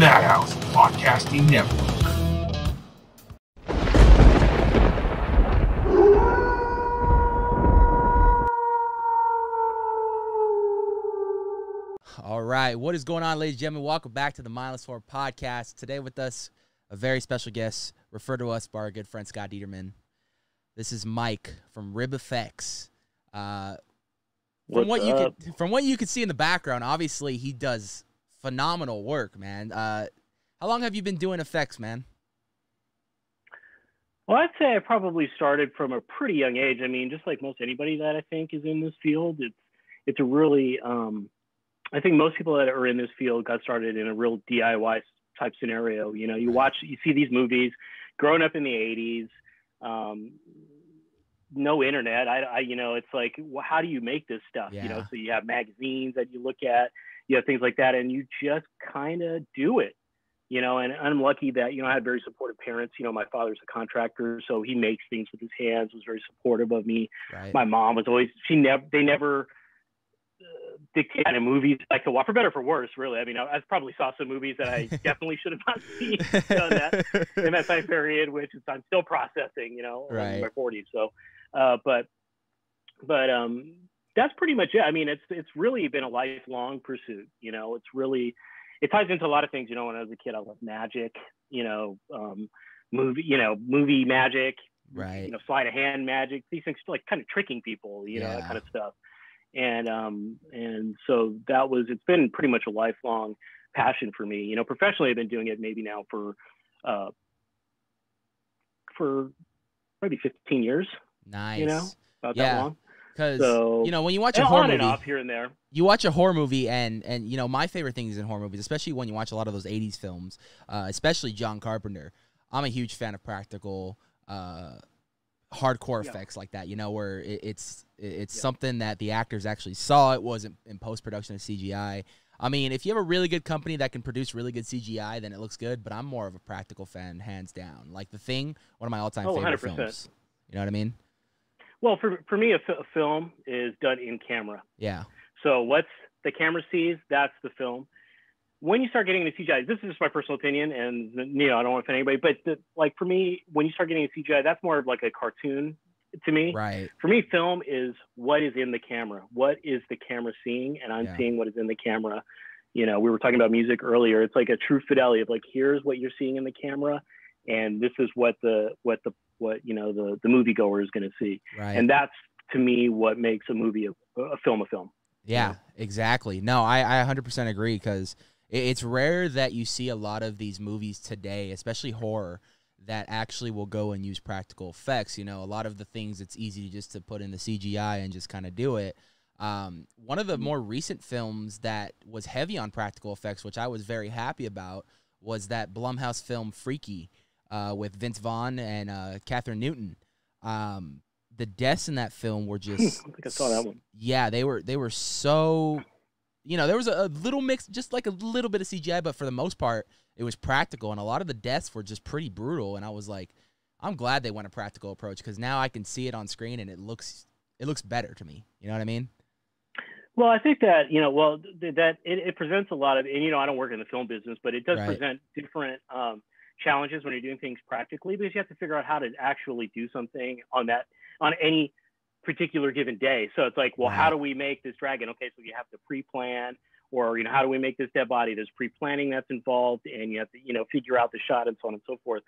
Madhouse Podcasting Network. All right, what is going on, ladies and gentlemen? Welcome back to the Mindless Horror Podcast. Today with us, a very special guest, referred to us by our good friend Scott Dieterman. This is Mike from Rib Effects. Uh, from What's what you up? could, from what you could see in the background, obviously he does phenomenal work, man. Uh, how long have you been doing effects, man? Well, I'd say I probably started from a pretty young age. I mean, just like most anybody that I think is in this field, it's it's a really um, I think most people that are in this field got started in a real DIY type scenario. You know, you watch, you see these movies, growing up in the '80s, um, no internet. I, I, you know, it's like, well, how do you make this stuff? You know, so you have magazines that you look at, you have things like that, and you just kind of do it. You know, and I'm lucky that you know I had very supportive parents. You know, my father's a contractor, so he makes things with his hands. Was very supportive of me Right. my mom was always she never they never uh, dictated movies like to watch for better or for worse really i mean i, I probably saw some movies that i definitely should have not seen done that in that time period which is i'm still processing you know Right. in my 40s so uh but but um that's pretty much it i mean it's it's really been a lifelong pursuit you know it's really it ties into a lot of things you know when i was a kid i loved magic you know um movie you know movie magic right. you know, sleight of hand magic, these things like kind of tricking people, you know, Yeah. that kind of stuff. And um and so that was it's been pretty much a lifelong passion for me. You know, professionally I've been doing it maybe now for uh for maybe 15 years, nice. you know, about Yeah. that long. Because So you know when you watch a horror movie, here and there. you watch a horror movie and and you know my favorite things in horror movies especially when you watch a lot of those 80s films uh, especially john carpenter i'm a huge fan of practical uh, hardcore Yeah. effects like that you know where it, it's it's Yeah. something that the actors actually saw it wasn't in post-production of cgi i mean if you have a really good company that can produce really good cgi then it looks good but i'm more of a practical fan hands down like the thing one of my all-time Oh, favorite 100%. films you know what i mean Well, for for me a, film is done in camera. yeah So what's the camera sees, that's the film. When you start getting into CGI, this is just my personal opinion, and you know I don't want to offend anybody, but the, like for me, when you start getting into CGI, that's more of like a cartoon to me. right For me, film is what is in the camera. What is the camera seeing, and I'm Yeah. seeing what is in the camera. You know, we were talking about music earlier. It's like a true fidelity of like here's what you're seeing in the camera, and this is what the what the what you know the the moviegoer is going to see, right and that's to me what makes a movie a, a film a film. Yeah, exactly. No, I, I 100% agree because it's rare that you see a lot of these movies today, especially horror, that actually will go and use practical effects. You know, a lot of the things it's easy just to put in the CGI and just kind of do it. Um, one of the more recent films that was heavy on practical effects, which I was very happy about, was that Blumhouse film Freaky uh, with Vince Vaughn and uh, Kathryn Newton. Um, the deaths in that film were just. I think I saw that one. yeah, they were they were so you know, there was a, a little mix just like a little bit of CGI, but for the most part it was practical and a lot of the deaths were just pretty brutal and I was like I'm glad they went a practical approach cuz now I can see it on screen and it looks it looks better to me. You know what I mean? Well, I think that you know, well, th- that it, it presents a lot of, and you know, I don't work in the film business, but it does Right. present different um, challenges when you're doing things practically because you have to figure out how to actually do something on that on any particular given day. So it's like, well, how do we make this dragon? Okay, so you have to pre-plan, or you know, how do we make this dead body? There's pre-planning that's involved, and you have to you know figure out the shot and so on and so forth.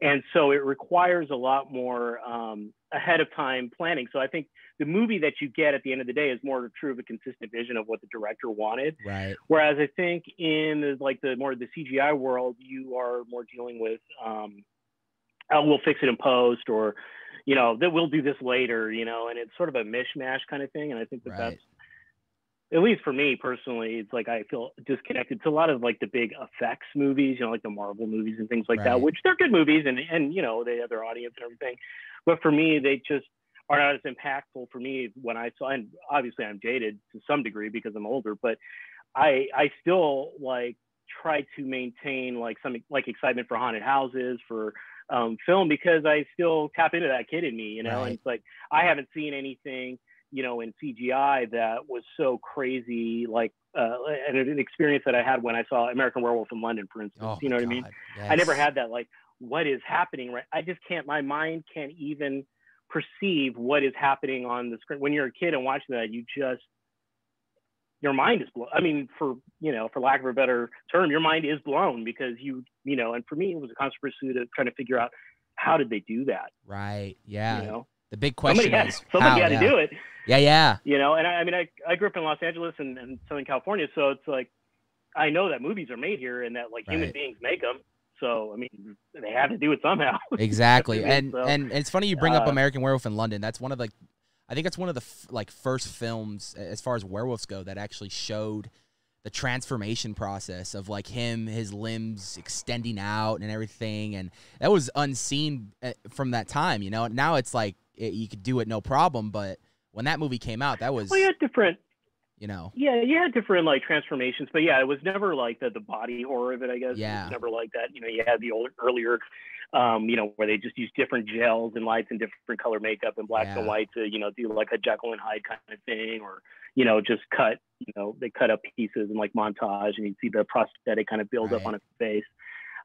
And so it requires a lot more um, ahead of time planning. So I think the movie that you get at the end of the day is more true of a consistent vision of what the director wanted. Right. Whereas I think in the, like the more of the CGI world, you are more dealing with, um, oh, we'll fix it in post, or you know that we'll do this later, you know, and it's sort of a mishmash kind of thing. And I think that Right. that's at least for me personally, it's like I feel disconnected to a lot of like the big effects movies, you know, like the Marvel movies and things like Right. that, which they're good movies and and you know they have their audience and everything, but for me they just are not as impactful for me when I saw. And obviously I'm jaded to some degree because I'm older, but I I still like try to maintain like some like excitement for haunted houses for um, film because I still tap into that kid in me, you know. Right. And it's like I haven't seen anything you know, in CGI that was so crazy, like uh, and an experience that I had when I saw American Werewolf in London, for instance. Oh you know what I mean? God, I never had that. Like, what is happening? Right? I just can't. My mind can't even perceive what is happening on the screen. When you're a kid and watching that, you just your mind is blown. I mean, for you know, for lack of a better term, your mind is blown because you you know. And for me, it was a constant pursuit of trying to figure out how did they do that. Right. Yeah. You know, The big question somebody had is somebody how, had yeah. to do it. Yeah, yeah. you know and I, I mean I, I grew up in los angeles and, and southern california so it's like i know that movies are made here and that like human Right. beings make them so i mean they have to do it somehow Exactly. Yeah, and so, and it's funny you bring up uh, American Werewolf in London. That's one of the I think that's one of the f- like first films as far as werewolves go that actually showed the transformation process of like him his limbs extending out and everything and that was unseen uh, from that time, you know. Now it's like it, you could do it no problem, but when that movie came out, that was well you had different you know. yeah you had different like transformations but yeah it was never like the, the body horror of it i guess it Yeah. was never like that you know you had the old, earlier um, you know, where they just use different gels and lights and different color makeup and black Yeah. and white to, you know, do like a Jekyll and Hyde kind of thing, or you know, just cut, you know, they cut up pieces and like montage, and you see the prosthetic kind of build up on a face,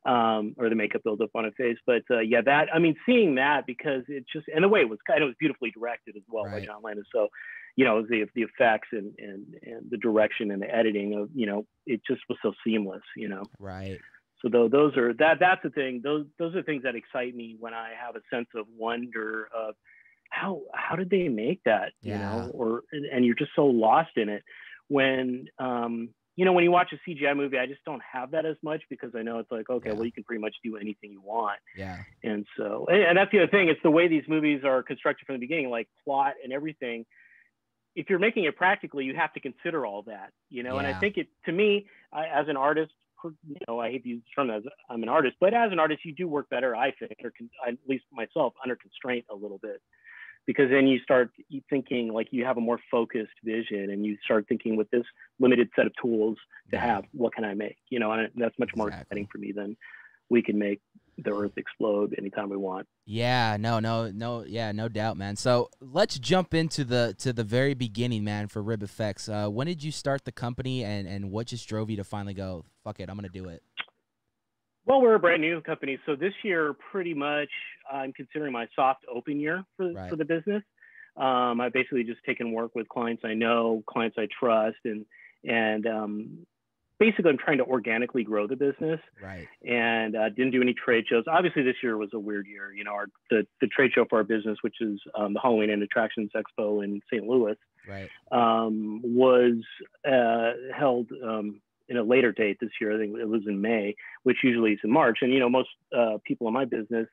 um, or the makeup build up on a face. But uh, yeah, that I mean, seeing that because it just and the way it was kind of was beautifully directed as well by John Landis. So, you know, the the effects and and and the direction and the editing of, you know, it just was so seamless, you know Right. so tho- those are that that's the thing those those are things that excite me when i have a sense of wonder of how how did they make that you Yeah. know or and, and you're just so lost in it when um you know when you watch a cgi movie i just don't have that as much because i know it's like okay Yeah. well you can pretty much do anything you want Yeah. and so and, that's the other thing it's the way these movies are constructed from the beginning like plot and everything if you're making it practically you have to consider all that you know and i think it to me I, as an artist you know i hate to use the term as i'm an artist but as an artist you do work better i think or con- at least myself under constraint a little bit because then you start thinking like you have a more focused vision and you start thinking with this limited set of tools to Yeah. have what can i make you know and that's much more Exactly. exciting for me than we can make the earth explode anytime we want Yeah, no, no, no, yeah, no doubt, man. So let's jump into the to the very beginning, man, for Rib Effects. Uh, when did you start the company, and and what just drove you to finally go, fuck it, I'm gonna do it? Well, we're a brand new company, so this year, pretty much, I'm considering my soft open year for Right. for the business. Um, I've basically just taken work with clients I know, clients I trust, and and um, basically, I'm trying to organically grow the business. Right. And uh, didn't do any trade shows. Obviously, this year was a weird year. You know, our the the trade show for our business, which is um, the Halloween and Attractions Expo in St. Louis, Right. um, was uh, held um, in a later date this year. I think it was in May, which usually is in March. And you know, most uh, people in my business,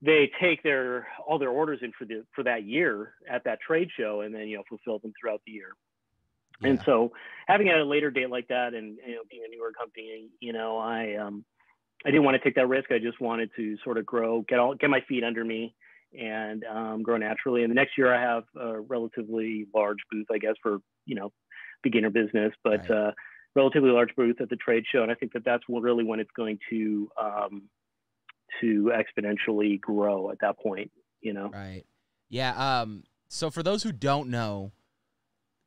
they take their all their orders in for the for that year at that trade show, and then you know fulfill them throughout the year. And so, having at a later date like that, and you know, being a newer company, you know, I um, I didn't want to take that risk. I just wanted to sort of grow, get all get my feet under me, and um, grow naturally. And the next year, I have a relatively large booth, I guess, for you know, beginner business, but Right. uh, relatively large booth at the trade show. And I think that that's really when it's going to um, to exponentially grow at that point. You know. Right. Yeah. Um. So for those who don't know,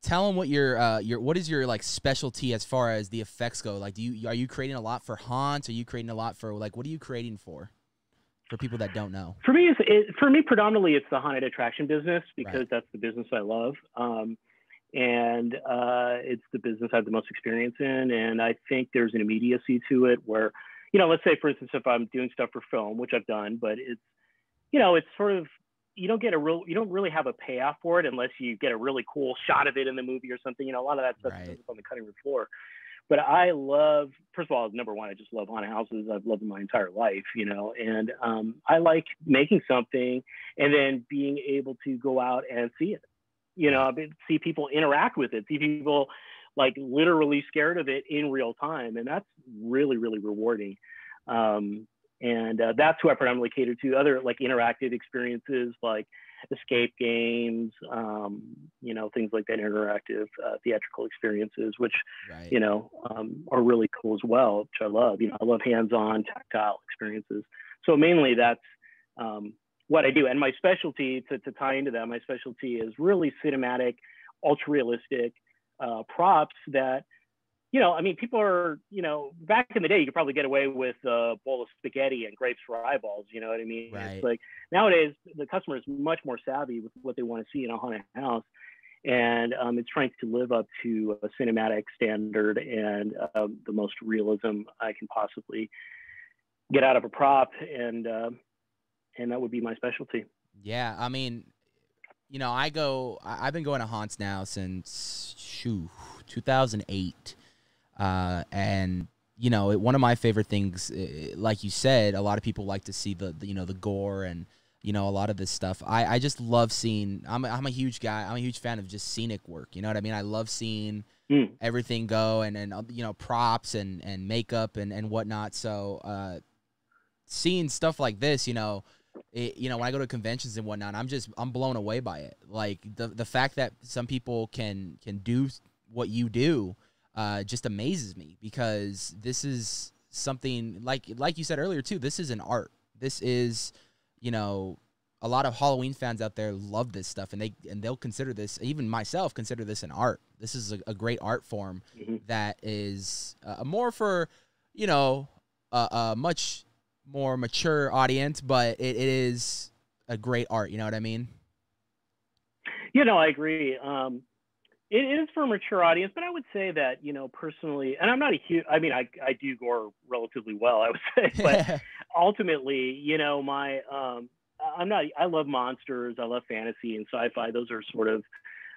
tell them what your uh your what is your like specialty as far as the effects go. Like, do you are you creating a lot for haunts? Are you creating a lot for like what are you creating for? For people that don't know. For me, it's, it, for me predominantly it's the haunted attraction business because Right. that's the business I love, um, and uh, it's the business I have the most experience in. And I think there's an immediacy to it where, you know, let's say for instance, if I'm doing stuff for film, which I've done, but it's, you know, it's sort of you don't get a real, you don't really have a payoff for it unless you get a really cool shot of it in the movie or something. You know, a lot of that stuff Right. is on the cutting room floor. But I love, first of all, number one, I just love haunted houses. I've loved them my entire life, you know, and um, I like making something and then being able to go out and see it, you know, see people interact with it, see people like literally scared of it in real time. And that's really, really rewarding. Um, and uh, that's who I predominantly cater to. Other like interactive experiences like escape games, um, you know, things like that, interactive uh, theatrical experiences, which Right. you know, um, are really cool as well, which I love. You know, I love hands-on, tactile experiences. So mainly that's um, what I do. And my specialty, to, to tie into that, my specialty is really cinematic, ultra realistic uh, props that, you know, I mean, people are, you know, back in the day, you could probably get away with a bowl of spaghetti and grapes for eyeballs. You know what I mean? Right. It's like nowadays, the customer is much more savvy with what they want to see in a haunted house. And um, it's trying to live up to a cinematic standard and um, the most realism I can possibly get out of a prop. And, uh, and that would be my specialty. Yeah, I mean, you know, I go. I've been going to haunts now since shoo, 2008, uh, and you know, it, one of my favorite things, eh, like you said, a lot of people like to see the, the you know the gore and you know a lot of this stuff. I I just love seeing. I'm a, I'm a huge guy. I'm a huge fan of just scenic work. You know what I mean? I love seeing Mm. everything go and and uh, you know props and and makeup and and whatnot. So uh, seeing stuff like this, you know, it, you know when I go to conventions and whatnot, I'm just I'm blown away by it. Like the the fact that some people can can do what you do, uh, just amazes me because this is something like like you said earlier too. This is an art. This is you know a lot of Halloween fans out there love this stuff, and they and they'll consider this, even myself, consider this an art. This is a, a great art form Mhm. that is uh, more for, you know, a, a much more mature audience, but it, it is a great art. You know what I mean? You know, I agree. Um, it is for a mature audience, but I would say that, you know, personally, and I'm not a huge, I mean, I, I do gore relatively well, I would say, but ultimately, you know, my, um, I'm not, I love monsters, I love fantasy and sci-fi. Those are sort of,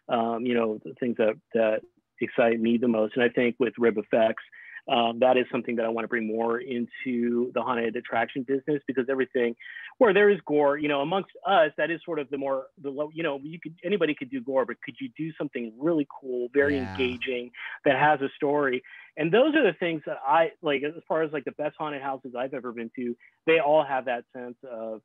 um, you know, the things that, that excite me the most. And I think with Rib Effects, um, that is something that I want to bring more into the haunted attraction business because everything where there is gore, you know, amongst us, that is sort of the more the low, you know, you could anybody could do gore, but could you do something really cool, very Yeah. engaging that has a story? And those are the things that I like as far as like the best haunted houses I've ever been to. They all have that sense of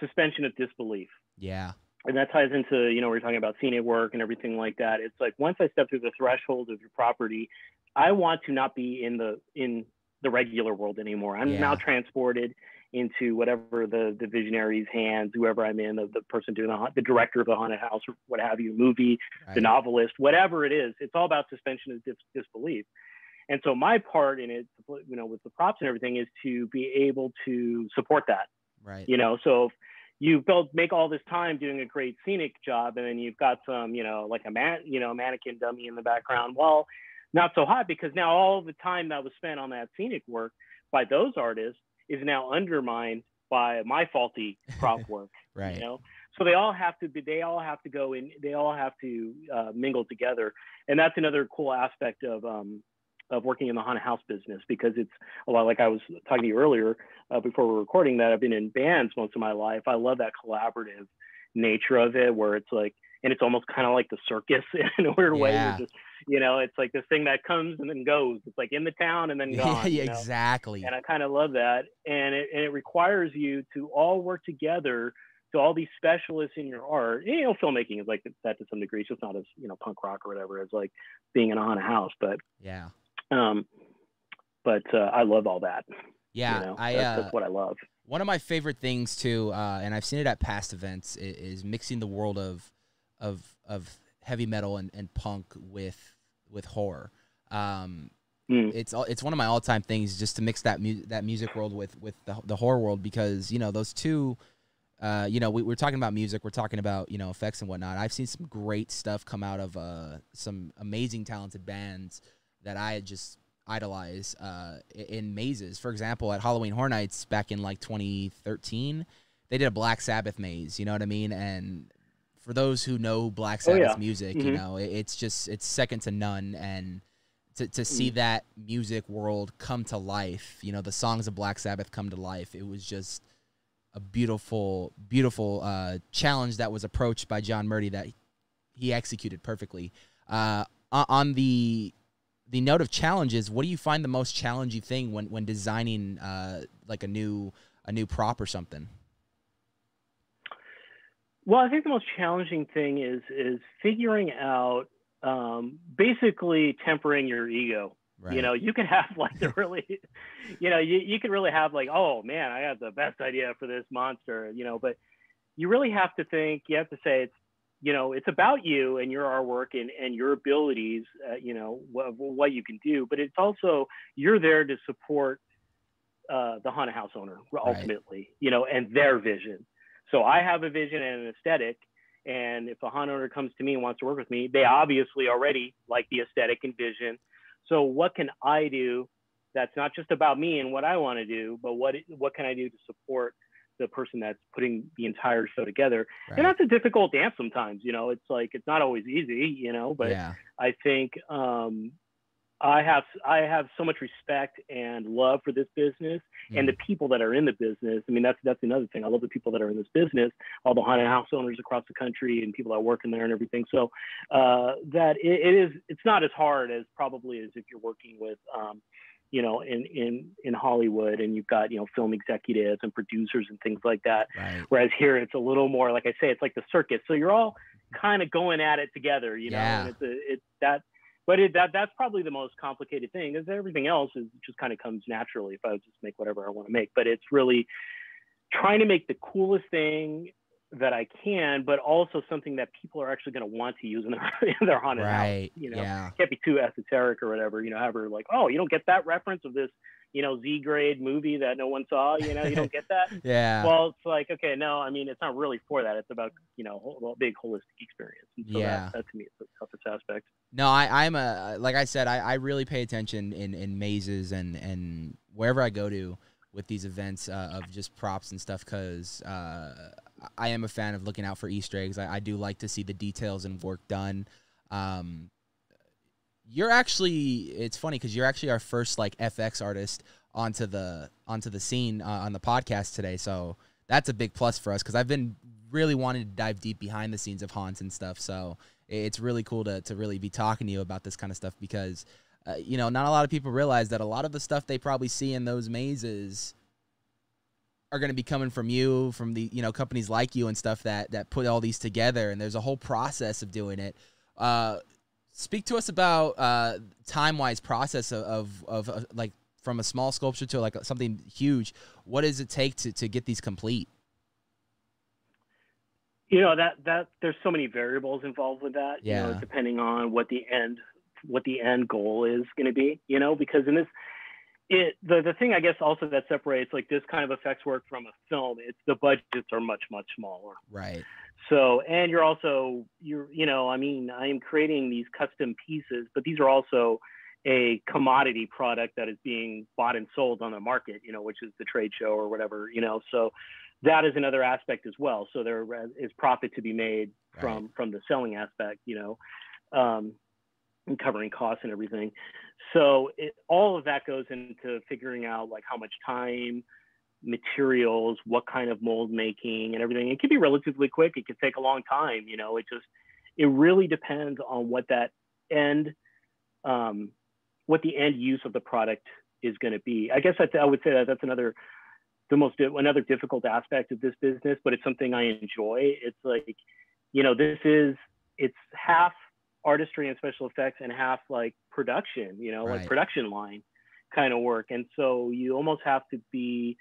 suspension of disbelief yeah, and that ties into you know we're talking about scenic work and everything like that. It's like once i step through the threshold of your property i want to not be in the in the regular world anymore. I'm now transported into whatever the the visionary's hands whoever i'm in the, the person doing the the director of the haunted house or what have you movie the novelist whatever it is. It's all about suspension of dis- disbelief. And so my part in it you know with the props and everything is to be able to support that. Right. you know so if you build make all this time doing a great scenic job and then you've got some you know like a man you know mannequin dummy in the background. Well not so hot because now all the time that was spent on that scenic work by those artists is now undermined by my faulty prop work right. you know? So they all have to be they all have to go in they all have to uh, mingle together. And that's another cool aspect of um of working in the haunted house business because it's a lot like i was talking to you earlier uh, before we we're recording that i've been in bands most of my life i love that collaborative nature of it where it's like and it's almost kind of like the circus in a weird way Yeah. You're just you know it's like this thing that comes and then goes it's like in the town and then Yeah, gone you know? exactly. and I kind of love that. And it, and it requires you to all work together to all these specialists in your art. You know, filmmaking is like that to some degree. It's just not as you know punk rock or whatever as like being in a haunted house, but yeah, um, but uh, I love all that. yeah. you know? I that's, uh, that's what I love. One of my favorite things too, uh, and I've seen it at past events, is, is mixing the world of of of heavy metal and, and punk with with horror. Um, Mm. it's all, it's one of my all time things just to mix that mu- that music world with with the, the horror world because you know those two. Uh, you know, we, we're talking about music. We're talking about you know effects and whatnot. I've seen some great stuff come out of uh, some amazing, talented bands that I just idolize uh, in mazes. For example, at Halloween Horror Nights back in like 2013, they did a Black Sabbath maze. You know what I mean? And for those who know Black Oh, Sabbath's yeah. music, you Mhm. know it, it's just it's second to none. And to to see Mm. that music world come to life, you know, the songs of Black Sabbath come to life. It was just a beautiful, beautiful uh, challenge that was approached by John Murdy that he executed perfectly. Uh, on the the note of challenges, what do you find the most challenging thing when when designing uh, like a new a new prop or something? Well, I think the most challenging thing is is figuring out um, basically tempering your ego. Right. You know, you can have like the really, you know, you, you can really have like, oh man, I have the best idea for this monster, you know, but you really have to think. You have to say it's you know it's about you and your artwork and and your abilities. Uh, you know what what you can do, but it's also you're there to support uh, the haunted house owner ultimately. Right. You know, and their vision. So I have a vision and an aesthetic. And if a haunted owner comes to me and wants to work with me, they obviously already like the aesthetic and vision. So what can I do that's not just about me and what I want to do, but what what can I do to support the person that's putting the entire show together? Right. And that's a difficult dance sometimes. You know, it's like it's not always easy. You know, but yeah. I think um, I have I have so much respect and love for this business mm. and the people that are in the business. I mean, that's that's another thing. I love the people that are in this business, all the haunted house owners across the country and people that work in there and everything. So uh, that it, it is it's not as hard as probably as if you're working with um, you know, in in in Hollywood, and you've got you know film executives and producers and things like that. Right. Whereas here, it's a little more like I say, it's like the circus. So you're all kind of going at it together, you know. Yeah. And it's a, it's that, but it, that that's probably the most complicated thing. Is everything else is just kind of comes naturally if I just make whatever I want to make. But it's really trying to make the coolest thing that I can, but also something that people are actually going to want to use in their in their haunted right. house. You know, yeah. can't be too esoteric or whatever. You know, ever like, oh, you don't get that reference of this, you know, Z grade movie that no one saw. You know, you don't get that. yeah. Well, it's like, okay, no, I mean, it's not really for that. It's about you know, a big holistic experience. And so yeah. That, that to me is the toughest aspect. No, I, I'm a like I said, I, I really pay attention in in mazes and and wherever I go to with these events uh, of just props and stuff because uh, I am a fan of looking out for Easter eggs. I, I do like to see the details and work done. Um, you're actually it's funny because you're actually our first like FX artist onto the onto the scene uh, on the podcast today. So that's a big plus for us because I've been really wanting to dive deep behind the scenes of haunts and stuff. So it's really cool to to really be talking to you about this kind of stuff because uh, you know not a lot of people realize that a lot of the stuff they probably see in those mazes are going to be coming from you, from the you know companies like you and stuff that that put all these together, and there's a whole process of doing it. Uh, speak to us about uh, time wise process of of, of uh, like from a small sculpture to like something huge. What does it take to to get these complete? You know that that there's so many variables involved with that. Yeah. You know, depending on what the end what the end goal is going to be. You know, because in this it the, the thing I guess also that separates like this kind of effects work from a film, it's the budgets are much, much smaller. Right. So and you're also you're you know, I mean, I am creating these custom pieces, but these are also a commodity product that is being bought and sold on the market, you know, which is the trade show or whatever, you know. So that is another aspect as well. So there is profit to be made from right. from the selling aspect, you know. Um, and covering costs and everything. So it, all of that goes into figuring out like how much time, materials, what kind of mold making, and everything. It can be relatively quick. It can take a long time. You know, it just it really depends on what that end, um, what the end use of the product is going to be. I guess I would say that that's another the most another difficult aspect of this business, but it's something I enjoy. It's like, you know, this is it's half artistry and special effects and half like production, you know, right. like production line kind of work. And so you almost have to be,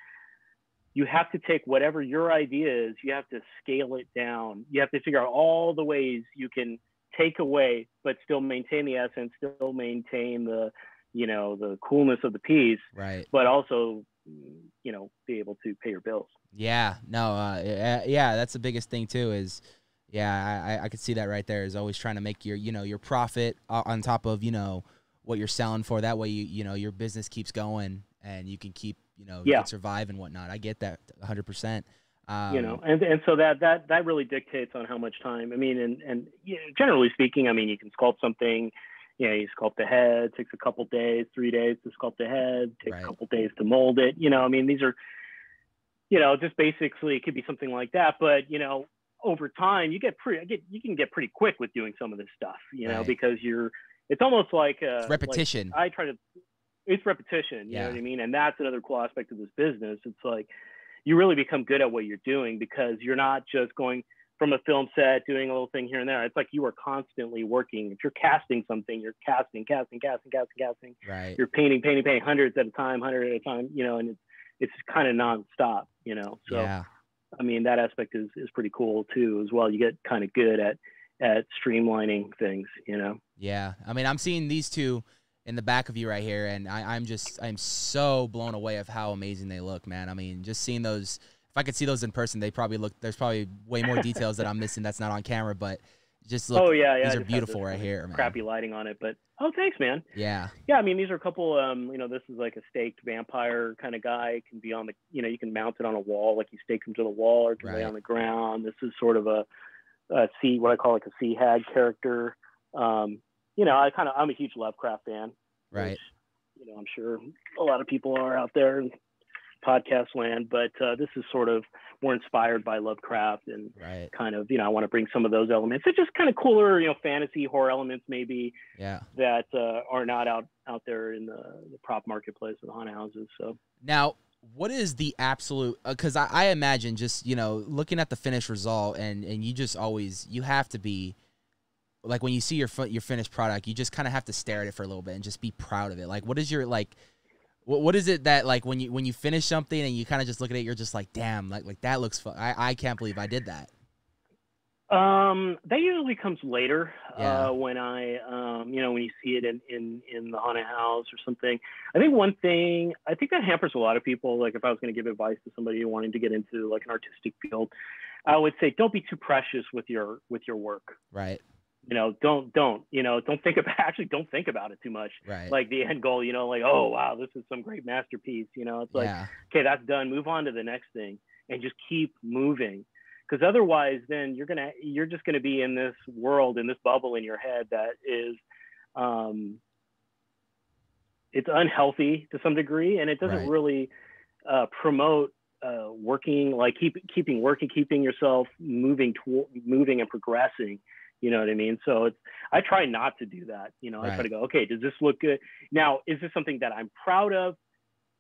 you have to take whatever your idea is, you have to scale it down. You have to figure out all the ways you can take away, but still maintain the essence, still maintain the, you know, the coolness of the piece, right? But also, you know, be able to pay your bills. Yeah, no, uh, yeah, that's the biggest thing too. Is yeah, I, I could see that right there. Is always trying to make your you know your profit on top of you know what you're selling for. That way you you know your business keeps going and you can keep you know yeah. you can survive and whatnot. I get that 100. Um, percent you know, and and so that that that really dictates on how much time. I mean, and and you know, generally speaking, I mean, you can sculpt something. You know, you sculpt the head. Takes a couple days, three days to sculpt the head. Takes right. a couple days to mold it. You know, I mean, these are, you know, just basically it could be something like that. But you know, over time you get pretty get you can get pretty quick with doing some of this stuff you know right. because you're it's almost like uh, repetition like I try to it's repetition you yeah. know what I mean? And that's another cool aspect of this business. It's like you really become good at what you're doing because you're not just going from a film set doing a little thing here and there. It's like you are constantly working. If you're casting something you're casting casting casting casting casting. Right. You're painting painting painting hundreds at a time hundred at a time you know and it's it's kind of nonstop you know so yeah I mean, that aspect is is pretty cool too as well. You get kind of good at at streamlining things, you know. Yeah, I mean, I'm seeing these two in the back of you right here, and I, I'm just I'm so blown away of how amazing they look, man. I mean, just seeing those. If I could see those in person, they probably look. There's probably way more details that I'm missing that's not on camera, but just look. oh yeah, yeah. these I are beautiful right here, man. Crappy lighting on it, but oh, thanks, man. Yeah, Yeah, I mean, these are a couple. Um, you know, this is like a staked vampire kind of guy. It can be on the, you know, you can mount it on a wall, like you stake him to the wall, or can lay on the ground. This is sort of a, a sea, what I call like a sea hag character. Um, you know, I kind of, I'm a huge Lovecraft fan. right. which, you know, I'm sure a lot of people are out there podcast land, but uh, this is sort of more inspired by Lovecraft and Right. kind of, you know, I want to bring some of those elements. It's just kind of cooler, you know, fantasy horror elements maybe Yeah. that uh, are not out out there in the, the prop marketplace of the haunted houses. So Now, what is the absolute? Because I, I imagine just you know looking at the finished result, and and you just always you have to be like when you see your your finished product, you just kind of have to stare at it for a little bit and just be proud of it. Like, what is your like? What, what is it that like when you when you finish something and you kind of just look at it, you're just like, damn, like like that looks fun. I I can't believe I did that. um, that usually comes later Yeah. uh, when I, um, you know, when you see it in, in in the haunted house or something. I think one thing I think that hampers a lot of people. Like if I was going to give advice to somebody wanting to get into like an artistic field, I would say don't be too precious with your with your work. Right. You know, don't don't you know don't think about actually don't think about it too much. Right. Like the end goal, you know, like oh wow, this is some great masterpiece. You know, it's like yeah. okay, that's done. Move on to the next thing and just keep moving. Because otherwise, then you're gonna you're just gonna be in this world in this bubble in your head that is, um, it's unhealthy to some degree, and it doesn't Right. really uh, promote uh, working like keep keeping working, keeping yourself moving toward moving and progressing. You know what I mean? So it's I try not to do that. You know, I try to go, okay, does this look good? Now, is this something that I'm proud of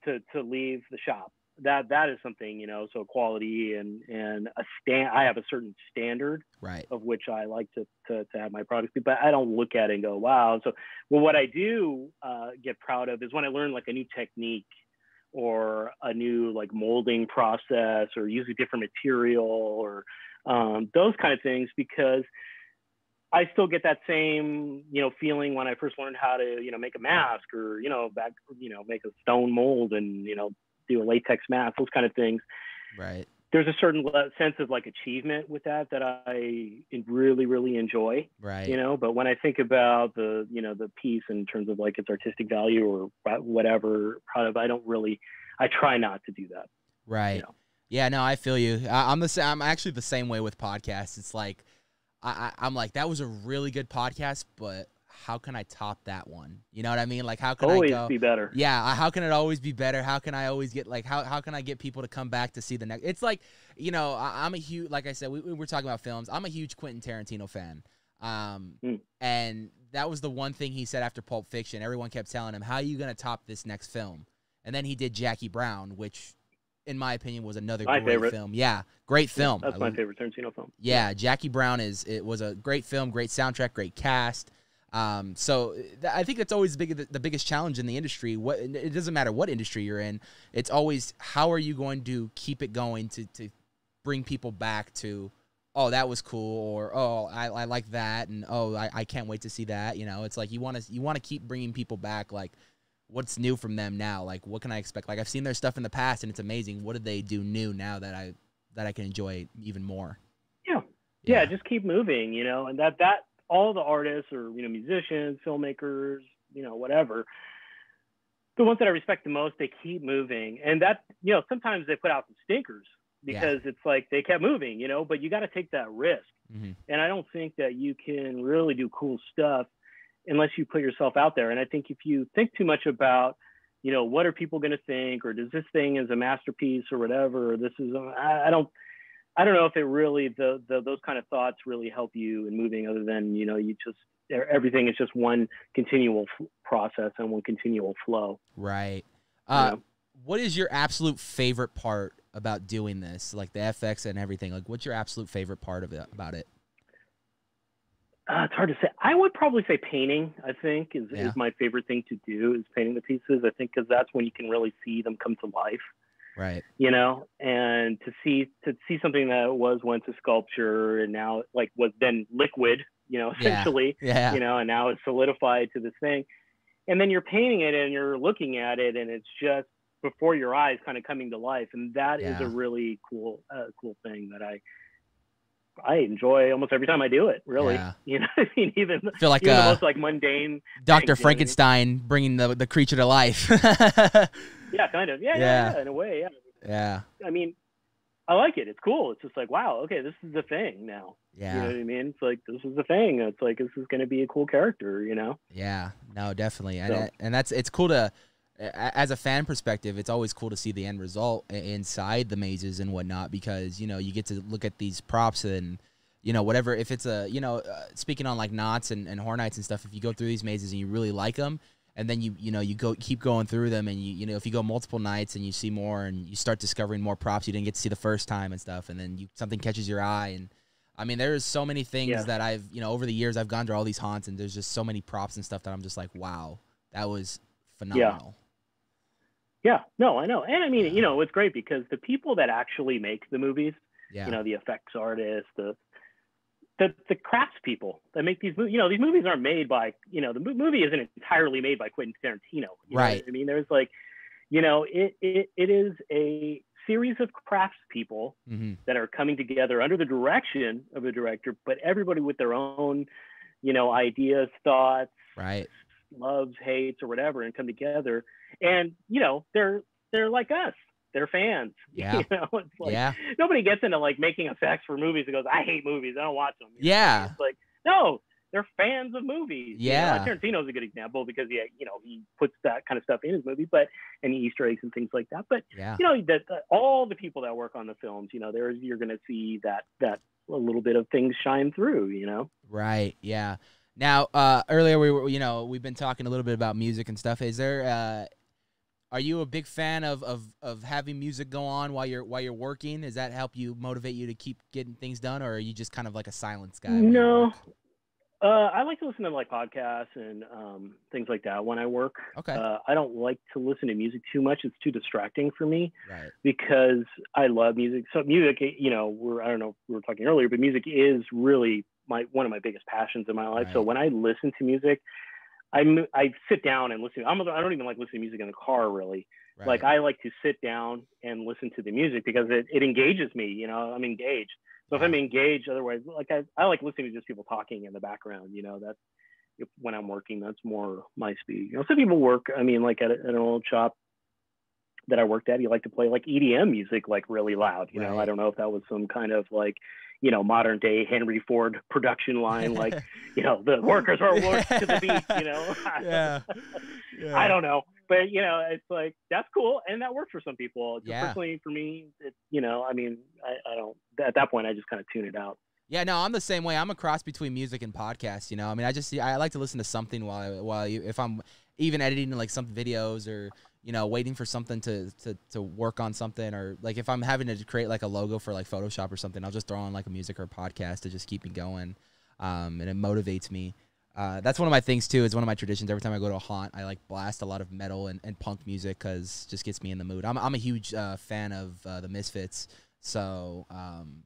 to to leave the shop? That that is something, you know, so quality and and a stand I have a certain standard Right. of which I like to, to, to have my products be, but I don't look at it and go, wow. So, well, what I do uh, get proud of is when I learn like a new technique or a new like molding process or use a different material or um, those kind of things because I still get that same, you know, feeling when I first learned how to, you know, make a mask or, you know, back, you know, make a stone mold and, you know, do a latex mask, those kind of things Right. there's a certain sense of like achievement with that that I really really enjoy Right. you know but when I think about the you know the piece in terms of like its artistic value or whatever product I don't really I try not to do that Right. know. Yeah, no, I feel you. I, I'm the same. I'm actually the same way with podcasts. It's like I, I I'm like that was a really good podcast, but how can I top that one? You know what I mean? Like how can always I always be better yeah, how can it always be better? How can I always get like how how can I get people to come back to see the next? It's like you know I, I'm a huge like I said we, we were talking about films. I'm a huge Quentin Tarantino fan. Um, Hmm. and that was the one thing he said after Pulp Fiction. Everyone kept telling him, "How are you gonna top this next film?" And then he did Jackie Brown, which, in my opinion, was another My great favorite. film. Yeah, great film. that's I my love- favorite Tarantino film yeah, Jackie Brown is it was a great film, great soundtrack, great cast. Um, so th- I think that's always big, the, the biggest challenge in the industry. What it doesn't matter what industry you're in, it's always how are you going to keep it going to to bring people back to, oh that was cool, or oh I, I like that, and oh I, I can't wait to see that. You know, it's like you want to you want to keep bringing people back. Like, what's new from them now? Like, what can I expect? Like I've seen their stuff in the past, and it's amazing. What did they do new now that I that I can enjoy even more? yeah yeah just keep moving you know and that that all the artists or you know musicians filmmakers you know whatever the ones that i respect the most they keep moving and that you know sometimes they put out some stinkers Yeah. because it's like they kept moving you know but you got to take that risk Mhm. and i don't think that you can really do cool stuff unless you put yourself out there and i think if you think too much about you know what are people going to think or does this thing is a masterpiece or whatever or this is a, I, I don't I don't know if it really the, the those kind of thoughts really help you in moving other than you know you just everything is just one continual f- process and one continual flow. Right. you Uh, know? what is your absolute favorite part about doing this? Like the FX and everything. Like, what's your absolute favorite part of it about it? Uh, it's hard to say. I would probably say painting. I think is, Yeah. is my favorite thing to do is painting the pieces. I think because that's when you can really see them come to life. Right. you know, and to see to see something that was once a sculpture and now like was then liquid, you know, essentially, Yeah. you know, and now it's solidified to this thing. And then you're painting it and you're looking at it and it's just before your eyes kind of coming to life. And that is Yeah. a really cool, uh, cool thing that I, I enjoy almost every time I do it, really. Yeah. You know, I mean, even, I feel like even the uh, most like mundane, Dr. you know what I mean? Frankenstein bringing the the creature to life. yeah, kind of. Yeah, yeah, Yeah. yeah, in a way. Yeah. yeah. I mean, I like it. It's cool. It's just like, wow, okay, this is the thing now. You know Yeah. what I mean? It's like this is the thing. It's like this is going to be a cool character. You know? Yeah, no, definitely, and So- and that's it's cool to, as a fan perspective, it's always cool to see the end result inside the mazes and whatnot because you know you get to look at these props and you know whatever if it's a you know uh, speaking on like Knott's and and Horror Nights and stuff if you go through these mazes and you really like them and then you you know you go keep going through them and you you know if you go multiple nights and you see more and you start discovering more props you didn't get to see the first time and stuff and then you something catches your eye and I mean there's so many things Yeah. that I've you know over the years I've gone to all these haunts and there's just so many props and stuff that I'm just like wow that was phenomenal Yeah. No, I know. And I mean, you know, it's great because the people that actually make the movies, yeah you know, the effects artists, the the the crafts people that make these movies. You know, these movies aren't made by. You know, the movie isn't entirely made by Quentin Tarantino. You know Right. I mean, there's like, you know, it it, it is a series of crafts people hmm that are coming together under the direction of a director, but everybody with their own, you know, ideas, thoughts, right loves, hates, or whatever, and come together. And you know, they're they're like us. They're fans. Yeah. You know, it's like yeah nobody gets into like making effects for movies and goes, I hate movies. I don't watch them. You know? yeah It's like, no, they're fans of movies. You know, Yeah. Tarantino's a good example because he, you know, he puts that kind of stuff in his movie, but and Easter eggs and things like that. But yeah you know that all the people that work on the films, you know, there's you're going to see that that a little bit of things shine through. You know. Right. Yeah. Now, uh, earlier we were, you know, we've been talking a little bit about music and stuff. Is there, uh, are you a big fan of, of, of having music go on while you're while you're working? Does that help you motivate you to keep getting things done, or are you just kind of like a silence guy? No. Uh, I like to listen to like podcasts and um, things like that when I work. Okay. Uh, I don't like to listen to music too much. It's too distracting for me right. because I love music. So music, you know, we're I don't know, if we were talking earlier, but music is really my one of my biggest passions in my life. So when I listen to music, I I sit down and listen. I'm, I don't even like listening to music in the car really. Right. Like I like to sit down and listen to the music because it, it engages me. You know, I'm engaged. So if I'm engaged, otherwise, like I, I like listening to just people talking in the background. You know, that's if, when I'm working, that's more my speed. You know, some people work. I mean, like at, a- at an old shop that I worked at, you like to play like EDM music like really loud. You know, I don't know if that was some kind of like, you know, modern day Henry Ford production line, like you know, the workers are work to the beat. You know, yeah. yeah. I don't know, but you know, it's like that's cool, and that works for some people. Yeah. Personally, for me, it, you know, I mean, I, I don't. At that point, I just kind of tune it out. Yeah, no, I'm the same way. I'm a cross between music and podcast. You know, I mean, I just I like to listen to something while I, while you, if I'm even editing like some videos or you know waiting for something to, to to work on something or like if I'm having to create like a logo for like Photoshop or something, I'll just throw on like a music or a podcast to just keep me going, um, and it motivates me. Uh, that's one of my things too. It's one of my traditions. Every time I go to a haunt, I like blast a lot of metal and, and punk music because just gets me in the mood. I'm I'm a huge uh, fan of uh, the Misfits, so um,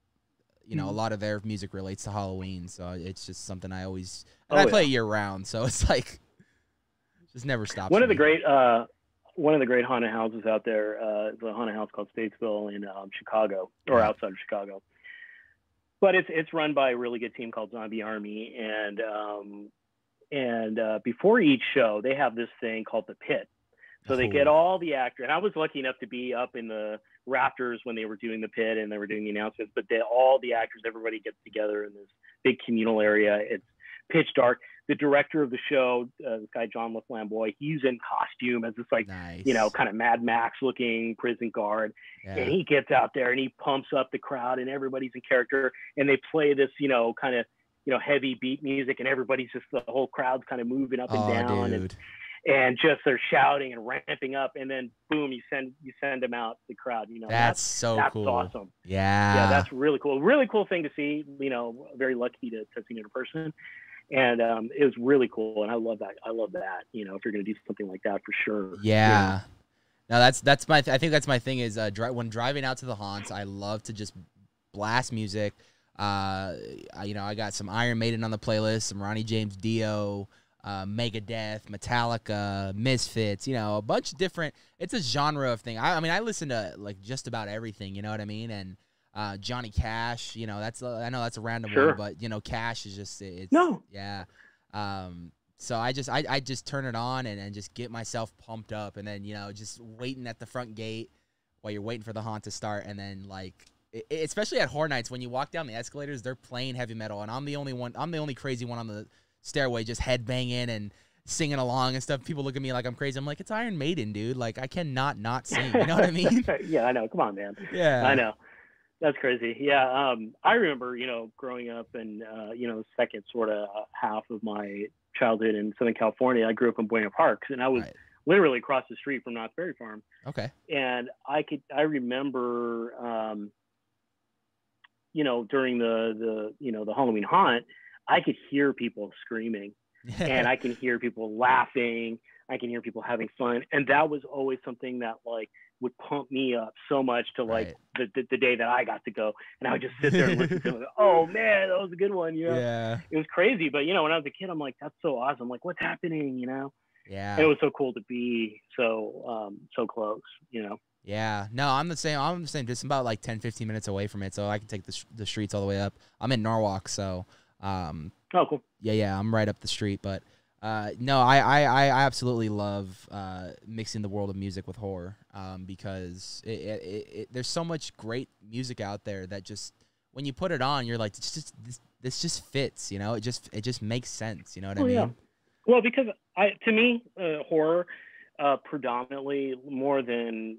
you know, a Mhm. lot of their music relates to Halloween, so it's just something I always and Oh, I play yeah. year round, so it's like just never stops. One of the great, uh, one of the great haunted houses out there uh, is a haunted house called Statesville in um, Chicago or outside of Chicago. But it's it's run by a really good team called Zombie Army, and um, and uh, before each show they have this thing called the pit. So they get all the actors, and I was lucky enough to be up in the rafters when they were doing the pit and they were doing the announcements. But they, all the actors, everybody gets together in this big communal area. It's pitch dark. The director of the show, uh, this guy John LaFlamboy, he's in costume as this like nice. you know kind of Mad Max looking prison guard, yeah. and he gets out there and he pumps up the crowd and everybody's in character and they play this you know kind of you know heavy beat music and everybody's just the whole crowd's kind of moving up and oh, down and dude. and just they're shouting and ramping up and then boom you send you send them out the crowd you know that's so that's cool. awesome Yeah. yeah that's really cool really cool thing to see you know very lucky to, to see it in person and um, it was really cool and i love that i love that you know if you're going to do something like that for sure Yeah. No, that's that's my. Th- I think that's my thing. Is uh, dri- when driving out to the haunts, I love to just blast music. Uh, I, you know, I got some Iron Maiden on the playlist, some Ronnie James Dio, uh, Megadeth, Metallica, Misfits. You know, a bunch of different. It's a genre of thing. I, I mean, I listen to like just about everything. You know what I mean? And uh, Johnny Cash. You know, that's uh, I know that's a random Sure. one, but you know, Cash is just it's No. yeah. Um, so I just I, I just turn it on and, and just get myself pumped up and then you know just waiting at the front gate while you're waiting for the haunt to start and then like i i- especially at horror nights when you walk down the escalators they're playing heavy metal and I'm the only one I'm the only crazy one on the stairway just headbanging and singing along and stuff people look at me like I'm crazy I'm like it's Iron Maiden dude like I cannot not sing you know what I mean yeah, I know. Come on, man. yeah I know. That's crazy. Yeah. Um, I remember, you know, growing up in, uh, you know, second sort of half of my childhood in Southern California, I grew up in Buena Parks and I was Right. literally across the street from Knott's Berry Farm. okay And I could, I remember, um, you know, during the, the, you know, the Halloween haunt, I could hear people screaming and I can hear people laughing. I can hear people having fun, and that was always something that like would pump me up so much to like Right. the, the the day that I got to go, and I would just sit there and listen to it. Oh man, that was a good one. You know, yeah it was crazy. But you know, when I was a kid, I'm like, that's so awesome. Like, what's happening? You know, yeah and it was so cool to be so um so close. You know, Yeah, no, I'm the same. I'm the same. Just about like 10, 15 minutes away from it, so I can take the sh- the streets all the way up. I'm in Norwalk, so um, oh cool. yeah, yeah, I'm right up the street. But uh, no, I, I, I I absolutely love uh, mixing the world of music with horror um, because it, it, it, there's so much great music out there that just when you put it on, you're like, this just this, this just fits, you know. It just it just makes sense, you know what I Oh, mean? yeah. Well, because I to me, uh, horror uh, predominantly more than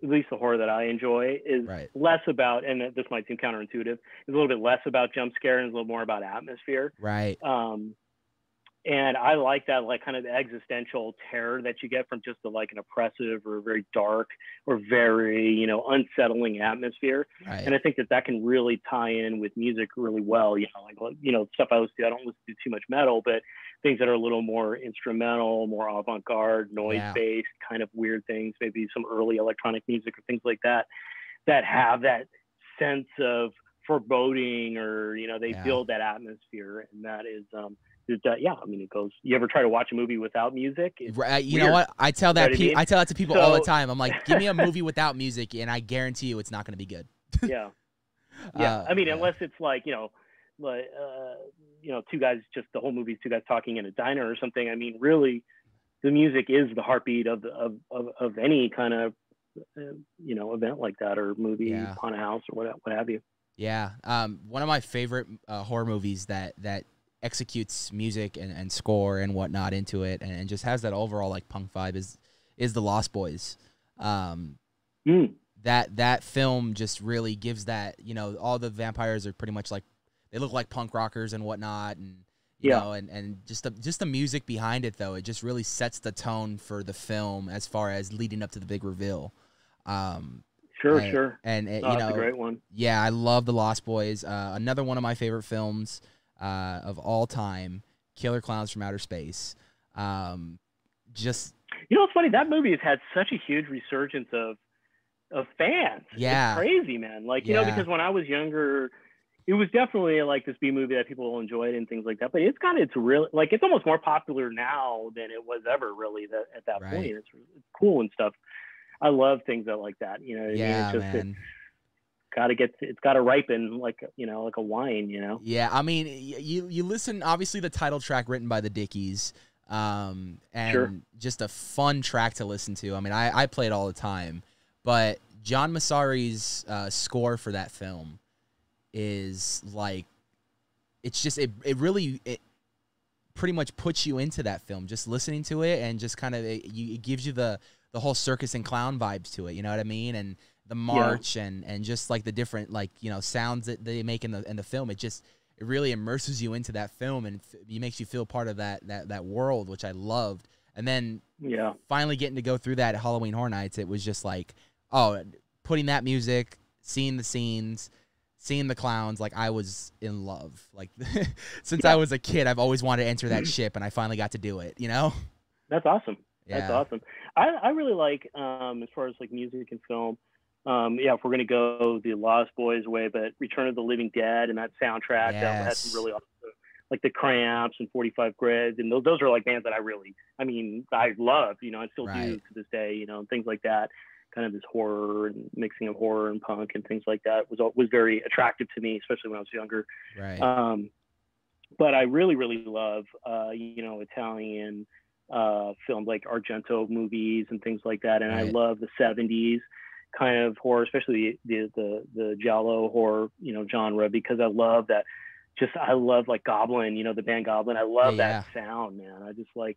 at least the horror that I enjoy is Right. less about, and this might seem counterintuitive, is a little bit less about jump scare and a little more about atmosphere. Right. Um, and I like that, like kind of existential terror that you get from just a, like an oppressive or very dark or very, you know, unsettling atmosphere. Right. And I think that that can really tie in with music really well. You know, like you know stuff I listen to. I don't listen to too much metal, but things that are a little more instrumental, more avant-garde, noise-based, kind of weird things. Maybe some early electronic music or things like that that have that sense of foreboding, or you know, they Yeah. build that atmosphere, and that is. um is that, yeah, I mean, it goes. You ever try to watch a movie without music? It's Right, you know what? I tell that what I pe- mean? I tell that to people all the time. I'm like, give me a movie without music, and I guarantee you, it's not going to be good. yeah. Yeah, Uh, I mean, yeah. unless it's like you know, like uh, you know, two guys, just the whole movie's two guys talking in a diner or something. I mean, really, the music is the heartbeat of the, of, of of any kind of uh, you know event like that or movie Yeah. on a house or what what have you. Yeah, um, one of my favorite uh, horror movies that that executes music and, and score and whatnot into it, and, and just has that overall like punk vibe is is the Lost Boys. Um, Mm. that that film just really gives that you know all the vampires are pretty much like they look like punk rockers and whatnot and you Yeah. know and and just the just the music behind it though it just really sets the tone for the film as far as leading up to the big reveal um Sure, and, sure. and it, Oh, you that's know a great one. yeah i love the lost boys uh, another one of my favorite films uh, of all time killer clowns from outer space um just You know, it's funny that movie has had such a huge resurgence of of fans. Yeah. it's crazy, man. Like you know, because when I was younger, it was definitely like this B movie that people enjoyed and things like that. But it's got its real like it's almost more popular now than it was ever really that, at that Right. point. It's, it's cool and stuff. I love things that like that. You know, what I mean? yeah it's just man it's got to get it's got to ripen like you know like a wine. You know. Yeah, I mean, you you listen. Obviously, the title track written by the Dickies, um, and Sure. just a fun track to listen to. I mean, I, I play it all the time, but John Massari's uh, score for that film is like, it's just it it really it pretty much puts you into that film just listening to it and just kind of it, you, it gives you the the whole circus and clown vibes to it. You know what I mean? And the march and and just like the different like you know sounds that they make in the in the film. It just it really immerses you into that film and f- it makes you feel part of that that that world, which I loved. And then Yeah. finally getting to go through that at Halloween Horror Nights, it was just like, oh, putting that music, seeing the scenes, seeing the clowns, like I was in love. Like since I was a kid, I've always wanted to enter that ship, and I finally got to do it. You know? That's awesome. That's awesome. I, I really like um, as far as like music and film. Um, yeah, if we're gonna go the Lost Boys way, but Return of the Living Dead and that soundtrack that had some really awesome, like the Cramps and 45 Grave, and those those are like bands that I really, I mean, I love, you know, I still do to this day, you know, and things like that. Kind of this horror and mixing of horror and punk and things like that was was very attractive to me, especially when I was younger. Right. Um, but I really, really love, uh, you know, Italian uh, films like Argento movies and things like that. And I love the 70s kind of horror, especially the, the, the Giallo horror, you know, genre, because I love that. Just, I love like Goblin, you know, the band Goblin. I love Yeah, that sound, man. I just like,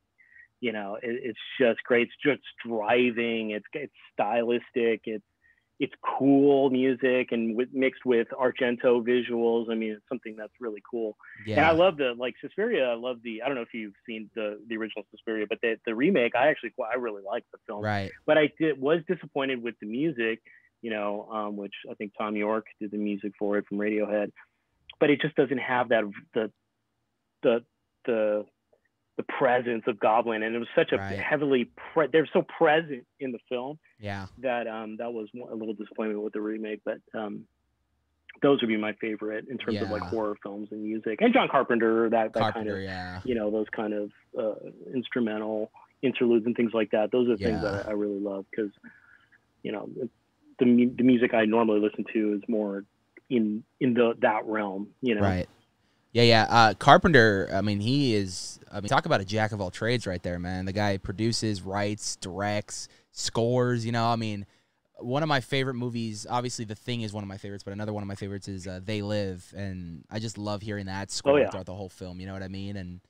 you know, it, it's just great. It's just driving. It's, it's stylistic. It's, it's cool music and with, mixed with Argento visuals. I mean, it's something that's really cool. yeah. And I love the like Suspiria. I love the. I don't know if you've seen the the original Suspiria, but the the remake. I actually I really like the film. right. But I did was disappointed with the music. You know, um, which I think Thom Yorke did the music for it from Radiohead, but it just doesn't have that the the the the presence of Goblin, and it was such a Right. heavily pre- they're so present in the film Yeah. that um that was a little disappointment with the remake, but um those would be my favorite in terms of like horror films and music, and John Carpenter that that Carpenter. kind of yeah. you know those kind of uh, instrumental interludes and things like that. Those are things Yeah. that I, I really love because you know the the music I normally listen to is more in in the that realm. You know, Right. Yeah, yeah. Uh, Carpenter. I mean, he is. I mean, talk about a jack of all trades, right there, man. The guy produces, writes, directs, scores. You know, I mean, one of my favorite movies. Obviously, The Thing is one of my favorites, but another one of my favorites is uh, They Live, and I just love hearing that score Oh, yeah. throughout the whole film. You know what I mean? And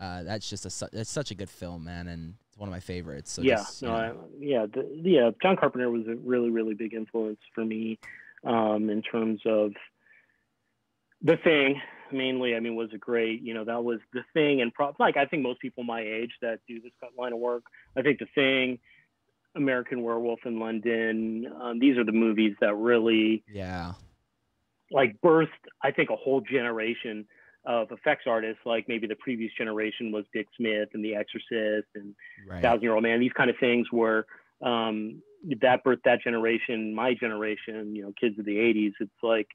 uh, that's just a. It's such a good film, man, and it's one of my favorites. So yeah, just, no, I, yeah, the, yeah. John Carpenter was a really, really big influence for me um, in terms of the thing. Mainly, I mean, was a great. You know, that was the thing, and pro- like I think most people my age that do this line of work. I think the thing, American Werewolf in London. Um, these are the movies that really yeah, like birthed. I think a whole generation of effects artists. Like maybe the previous generation was Dick Smith and The Exorcist and right. Thousand Year Old Man. These kind of things were um, that birthed that generation, my generation, you know, kids of the '80s. It's like,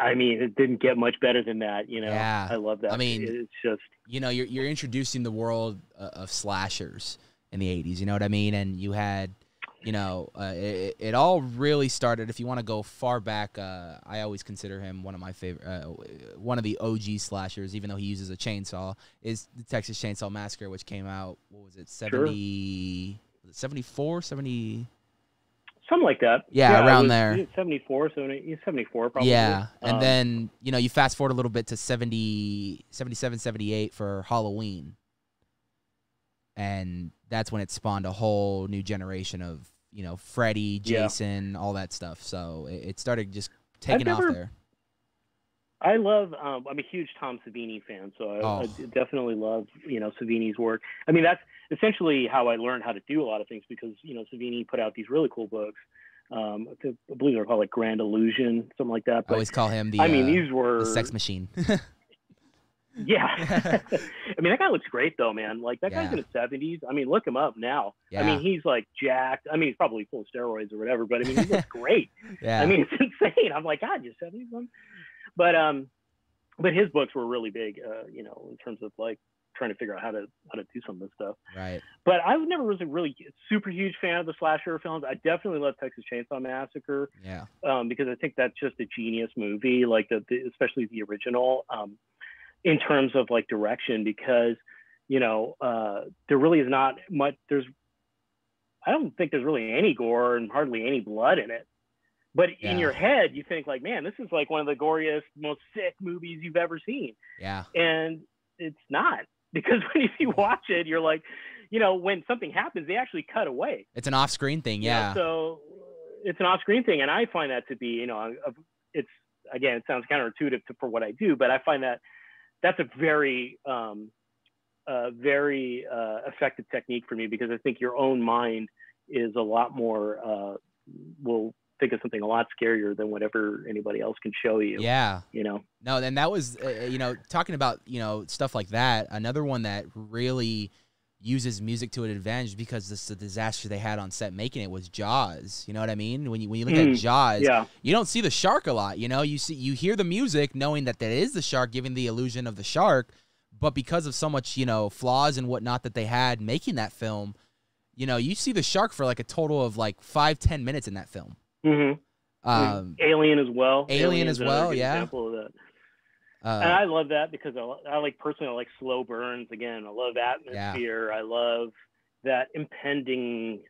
I mean, it didn't get much better than that. You know, Yeah. I love that. I mean, it's just you know you're you're introducing the world uh, of slashers in the 80s you know what i mean and you had you know uh, it, it all really started if you want to go far back uh, i always consider him one of my favorite uh, one of the og slashers even though he uses a chainsaw is the texas chainsaw massacre which came out what was it 70 was it 74 70 something like that. Yeah, it around was- there. 74, 70, 74 probably. yeah and Um, then you know you fast forward a little bit to 70 77 78 for halloween and that's when it spawned a whole new generation of you know freddy Yeah. jason all that stuff so it, it started just taking off there I love. Um, I'm a huge Tom Savini fan, so I, I Oh. definitely love you know Savini's work. I mean, that's essentially how I learned how to do a lot of things because you know Savini put out these really cool books. Um, I believe they're called like Grande Illusion, something like that. i always call him the, I mean, uh, these were the sex machine Yeah. I mean, that guy looks great though, man. Like that guy's in his seventies. I mean, look him up now. yeah I mean, he's like jacked. I mean, he's probably full of steroids or whatever, but I mean, he looks great. yeah I mean, it's insane. I'm like, God, you're seventy one. But um, but his books were really big. Uh, you know, in terms of like trying to figure out how to how to do some of this stuff. right But I was never really really super huge fan of the slasher films. I definitely love Texas Chainsaw Massacre yeah um, because I think that's just a genius movie, like the, the especially the original, um, in terms of like direction. Because you know uh, there really is not much. There's I don't think there's really any gore and hardly any blood in it. But Yeah. in your head, you think like, man, this is like one of the goriest, most sick movies you've ever seen, yeah. And it's not. Because when you watch it, you're like, you know, when something happens, they actually cut away. it's an off-screen thing You know, yeah. so it's an off-screen thing, and I find that to be, you know, it's again, it sounds counterintuitive to, for what I do, but I find that that's a very, um, uh, very uh, effective technique for me because I think your own mind is a lot more uh, will think of something a lot scarier than whatever anybody else can show you. yeah You know. No, and that was uh, you know talking about you know stuff like that. Another one that really, uses music to an advantage because this the disaster they had on set making it was Jaws. You know what I mean? When you when you look at Mm, Jaws, Yeah. you don't see the shark a lot. You know, you see you hear the music, knowing that that is the shark, giving the illusion of the shark. But because of so much, you know, flaws and whatnot that they had making that film, you know, you see the shark for like a total of like five ten minutes in that film. Hmm Um, Alien as well. Alien as well, yeah. Example of that. uh, and I love that because I, I like personally I like slow burns. Again, I love atmosphere. I love that impending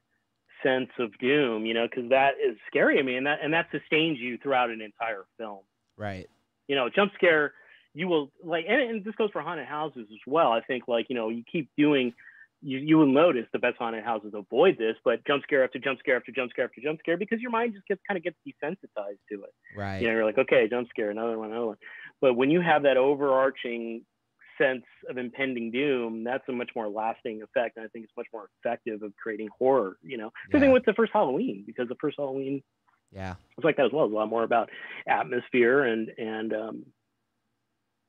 sense of doom. You know, because that is scary. I mean, and that and that sustains you throughout an entire film. right. You know, jump scare. You will like, and, and this goes for haunted houses as well. I think like you know you keep doing. You, you will notice the best haunted houses avoid this, but jump scare after jump scare after jump scare after jump scare because your mind just gets kind of gets desensitized to it Right. you know, you're like, okay, jump scare, another one, another one. But when you have that overarching sense of impending doom, that's a much more lasting effect. And I think it's much more effective of creating horror, you know. Same thing with the first Halloween, because the first Halloween yeah. was like that as well. It's a lot more about atmosphere and and um,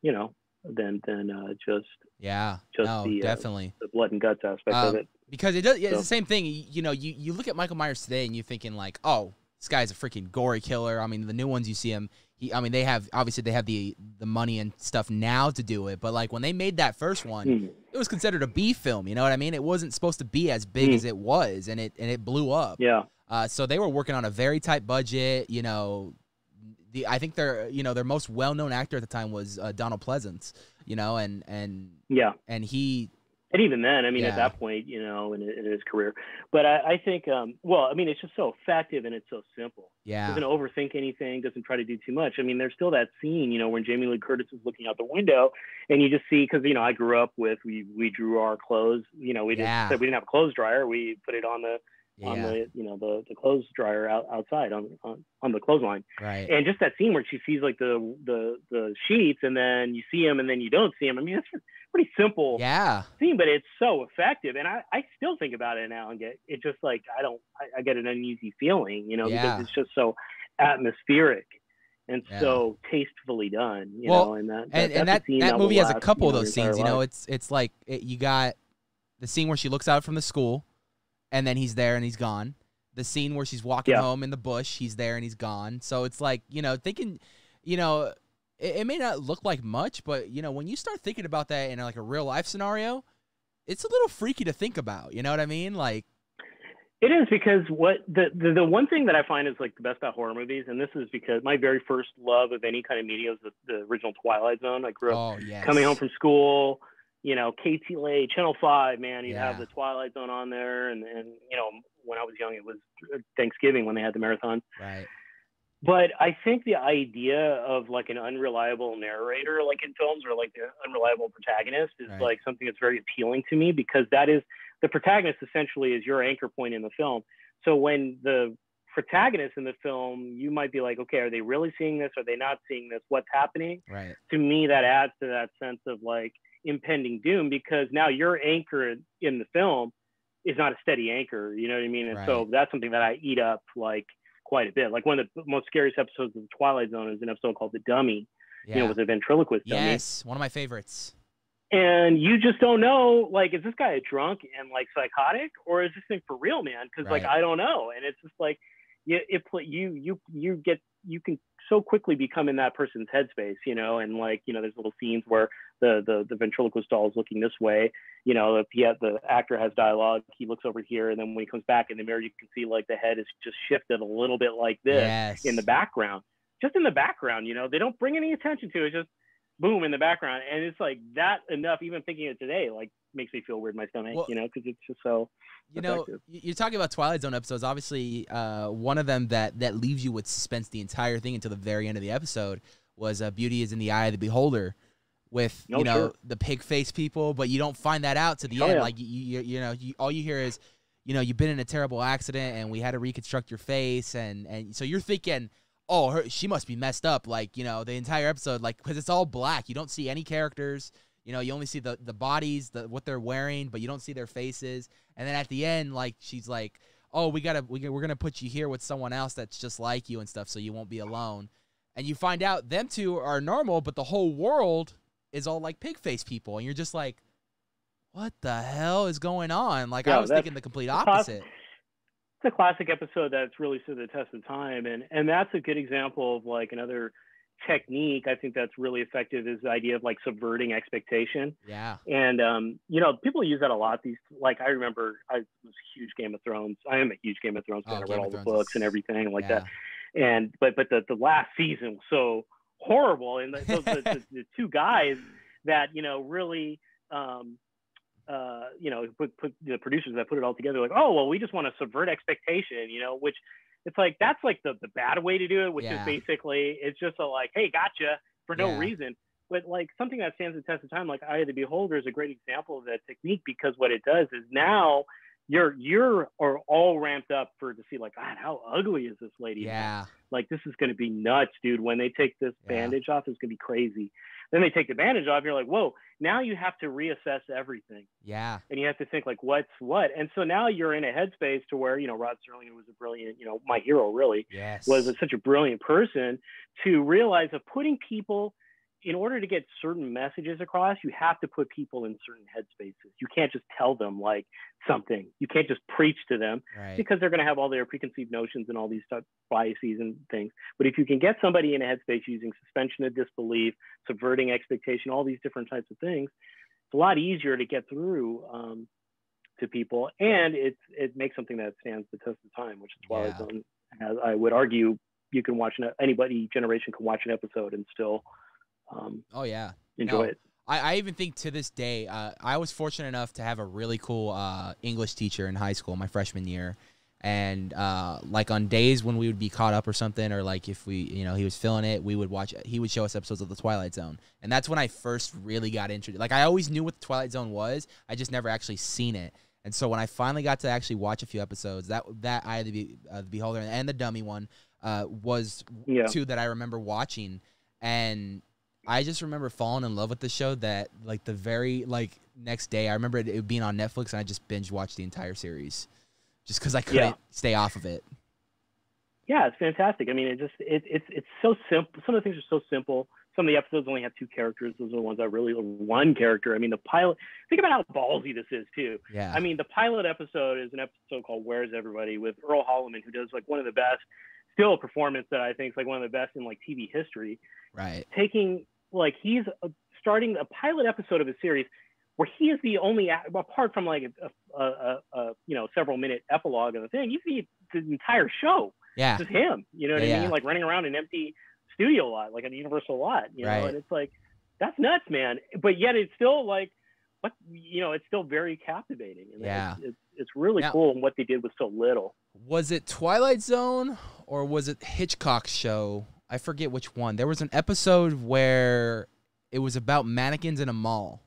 you know, than than uh, just Yeah. Just no, the, uh, definitely. the blood and guts aspect of Um, it. because it does. Yeah, it's So- the same thing. You, know, you, you look at Michael Myers today and you're thinking like, oh, this guy's a freaking gory killer. I mean, the new ones you see him. He, I mean, they have obviously they have the the money and stuff now to do it, but like when they made that first one, Hmm. it was considered a B film. You know what I mean? It wasn't supposed to be as big Mm. as it was, and it and it blew up. Yeah. Uh, so they were working on a very tight budget. You know, the I think their you know their most well known actor at the time was uh, Donald Pleasence. You know, and and Yeah. and he and even then, I mean, Yeah. at that point, you know, in, in his career, but I, I think, um, well, I mean, it's just so effective and it's so simple. yeah Doesn't overthink anything. Doesn't try to do too much. I mean, there's still that scene, you know, when Jamie Lee Curtis is looking out the window, and you just see, because you know, I grew up with we we drew our clothes. You know, we just Yeah. said we didn't have a clothes dryer. We put it on the on yeah the you know the the clothes dryer out, outside on, on on the clothesline right and just that scene where she sees like the the the sheets and then you see him and then you don't see him i mean it's pretty simple yeah scene but it's so effective and i i still think about it now and get it just like i don't i, I get an uneasy feeling you know Yeah. because it's just so atmospheric and Yeah. so tastefully done you Well, know and that, and, and a that that movie has a couple you of those scenes. You know, it's it's like it, you got the scene where she looks out from the school, and then he's there and he's gone. The scene where she's walking Yeah. home in the bush, he's there and he's gone. So it's like you know thinking, you know, it, it may not look like much, but you know when you start thinking about that in like a real life scenario, it's a little freaky to think about. You know what I mean? Like It is because what the, the the one thing that I find is like the best about horror movies, and this is because my very first love of any kind of media was the, the original Twilight Zone. I grew up oh yes, coming home from school, you know, KTLA, Channel Five, man, you'd have the Twilight Zone on there, and and you know, when I was young, it was Thanksgiving when they had the marathon. right, But I think the idea of like an unreliable narrator, like in films, or like the unreliable protagonist, is Right. like something that's very appealing to me because that is the protagonist essentially is your anchor point in the film. So when the protagonist in the film, you might be like, okay, are they really seeing this? Are they not seeing this? What's happening? right, To me, that adds to that sense of like impending doom because now your anchor in the film is not a steady anchor. You know what I mean? And so that's something that I eat up like quite a bit. Like one of the most scariest episodes of the Twilight Zone is an episode called The Dummy, yeah, you know, with a ventriloquist dummy. yes, one of my favorites. And you just don't know, like, is this guy a drunk and like psychotic, or is this thing for real, man? Because like I don't know, and it's just like you, it you you you get you can so quickly become in that person's headspace, you know, and like you know, there's little scenes where the the the ventriloquist doll is looking this way, you know, if he has, the actor has dialogue, he looks over here, and then when he comes back in the mirror, you can see like the head is just shifted a little bit like this yes, in the background, just in the background. You know, they don't bring any attention to it. Just boom in the background, and it's like that enough. Even thinking it today, like makes me feel weird in my stomach. Well- you know, because it's just so. you know, effective. y- you're talking about Twilight Zone episodes. Obviously, uh, one of them that that leaves you with suspense the entire thing until the very end of the episode was uh, "Beauty is in the Eye of the Beholder," with Oh, you know sure. the pig face people, but you don't find that out to the Oh, end. yeah. Like you, you, you know, you, all you hear is, you know, you've been in a terrible accident and we had to reconstruct your face, and and so you're thinking. Oh, her, she must be messed up. Like you know, the entire episode, like because it's all black. You don't see any characters. You know, you only see the the bodies, the what they're wearing, but you don't see their faces. And then at the end, like she's like, "Oh, we gotta, we, we're gonna put you here with someone else that's just like you and stuff, so you won't be alone." And you find out them two are normal, but the whole world is all like pig face people, and you're just like, what the hell is going on? Like Yeah, I was thinking the complete opposite. It's a classic episode that's really stood the test of time, and and that's a good example of like another technique. I think that's really effective is the idea of like subverting expectation. Yeah. And um, you know, people use that a lot. These like I remember I was a huge Game of Thrones. I am a huge Game of Thrones fan. Oh, I read Game all the books is- and everything like yeah. that. And but but the the last season was so horrible, and the, those, the, the, the two guys that you know really. Um, uh, you know, put, put the producers that put it all together, like, oh, well, we just want to subvert expectation, you know, which it's like that's like the the bad way to do it, which Yeah. is basically it's just a like, hey, gotcha for no Yeah. reason. But like something that stands the test of time, like Eye of the Beholder, is a great example of that technique because what it does is now you're you're are all ramped up for to see like, God, how ugly is this lady? Yeah. Like this is going to be nuts, dude. When they take this Yeah. bandage off, it's going to be crazy. Then they take the bandage off, you're like, whoa. Now you have to reassess everything Yeah. and you have to think like what's what and so now you're in a headspace to where you know rod serling was a brilliant you know my hero really Yes. was a, such a brilliant person to realize of putting people in order to get certain messages across you have to put people in certain headspaces you can't just tell them like something you can't just preach to them right. because they're going to have all their preconceived notions and all these stuff, biases and things. But if you can get somebody in a headspace using suspension of disbelief, subverting expectation, all these different types of things, it's a lot easier to get through um, to people, and it's it makes something that stands the test of time, which is Twilight Yeah. Zone. As I would argue, you can watch an, anybody generation can watch an episode and still um, Oh yeah. enjoy No. it. I, I even think to this day, uh, I was fortunate enough to have a really cool uh, English teacher in high school, my freshman year. And uh, like on days when we would be caught up or something, or like if we, you know, he was feeling it, we would watch. He would show us episodes of The Twilight Zone, and that's when I first really got introduced. Like I always knew what The Twilight Zone was, I just never actually seen it. And so when I finally got to actually watch a few episodes, that that Eye of the, Be- uh, the Beholder and the Dummy one uh, was Yeah. two that I remember watching, and I just remember falling in love with the show. That like the very like next day, I remember it, it being on Netflix, and I just binge watched the entire series, just because I couldn't Yeah. stay off of it. Yeah, it's fantastic. I mean, it just it, it's it's so simple. Some of the things are so simple. Some of the episodes only have two characters. Those are the ones that really one character. I mean, the pilot. Think about how ballsy this is too. Yeah, I mean, the pilot episode is an episode called "Where's Everybody" with Earl Holliman, who does like one of the best, still a performance that I think is like one of the best in like TV history. right. Taking like he's uh, starting a pilot episode of a series where he is the only apart from like a, a, a, you know several minute epilogue of the thing. He's the, the entire show Yeah, just him. You know what Yeah, I mean? yeah. Like running around an empty studio lot, like a Universal lot. You know, and it's like that's nuts, man. But yet it's still like, what you know, it's still very captivating. And Yeah. it's, it's it's really Now- cool. And what they did with so little. was it Twilight Zone or was it Hitchcock's show? I forget which one. There was an episode where it was about mannequins in a mall.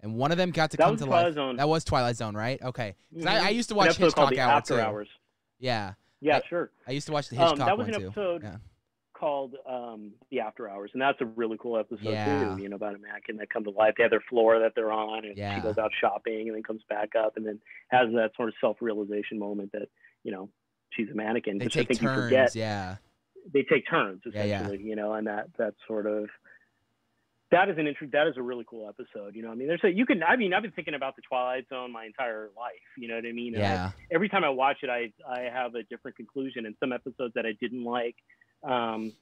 And one of them got to That come to Twilight life. Zone. That was Twilight Zone, right? Okay. 'Cause I, I Mhm. used to watch Hitchcock Hour After too. Hours. Yeah, Yeah, I- sure. I used to watch the Um, that was an episode Yeah. called um, The After Hours, and that's a really cool episode Yeah. too. You know, about a mannequin that comes to life. They have their floor that they're on, and Yeah. she goes out shopping, and then comes back up, and then has that sort of self-realization moment that you know she's a mannequin, They take I think you turns. forget. Yeah. They take turns Yeah, yeah. essentially, you know, and that that sort of that is an intro. That is a really cool episode. You know, I mean, there's a you can. I mean, I've been thinking about the Twilight Zone my entire life. You know what I mean? And I- Yeah. every time I watch it, I I have a different conclusion. And some episodes that I didn't like, um,